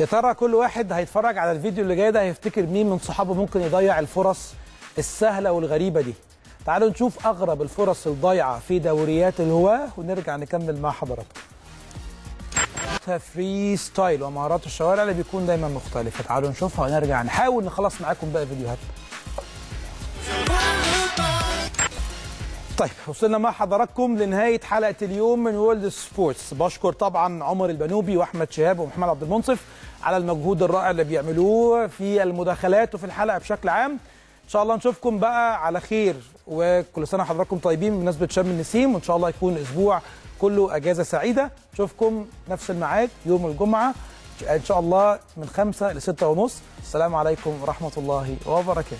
S1: يا ترى كل واحد هيتفرج على الفيديو اللي جاي ده هيفتكر مين من صحابه ممكن يضيع الفرص السهلة والغريبة دي. تعالوا نشوف أغرب الفرص الضايعة في دوريات الهواة ونرجع نكمل مع حضراتكم. freestyle ومهارات الشوارع اللي بيكون دايما مختلفة. تعالوا نشوفها ونرجع نحاول نخلص معاكم باقي فيديوهات طيب وصلنا مع حضراتكم لنهاية حلقة اليوم من World Sports بشكر طبعا عمر البنوبي وأحمد شهاب ومحمد عبد المنصف على المجهود الرائع اللي بيعملوه في المداخلات وفي الحلقة بشكل عام. إن شاء الله نشوفكم بقى على خير وكل سنة وحضراتكم طيبين بمناسبة شم النسيم وإن شاء الله يكون أسبوع كله أجازة سعيدة. نشوفكم نفس الميعاد يوم الجمعة إن شاء الله من خمسة لستة ونص. السلام عليكم ورحمة الله وبركاته.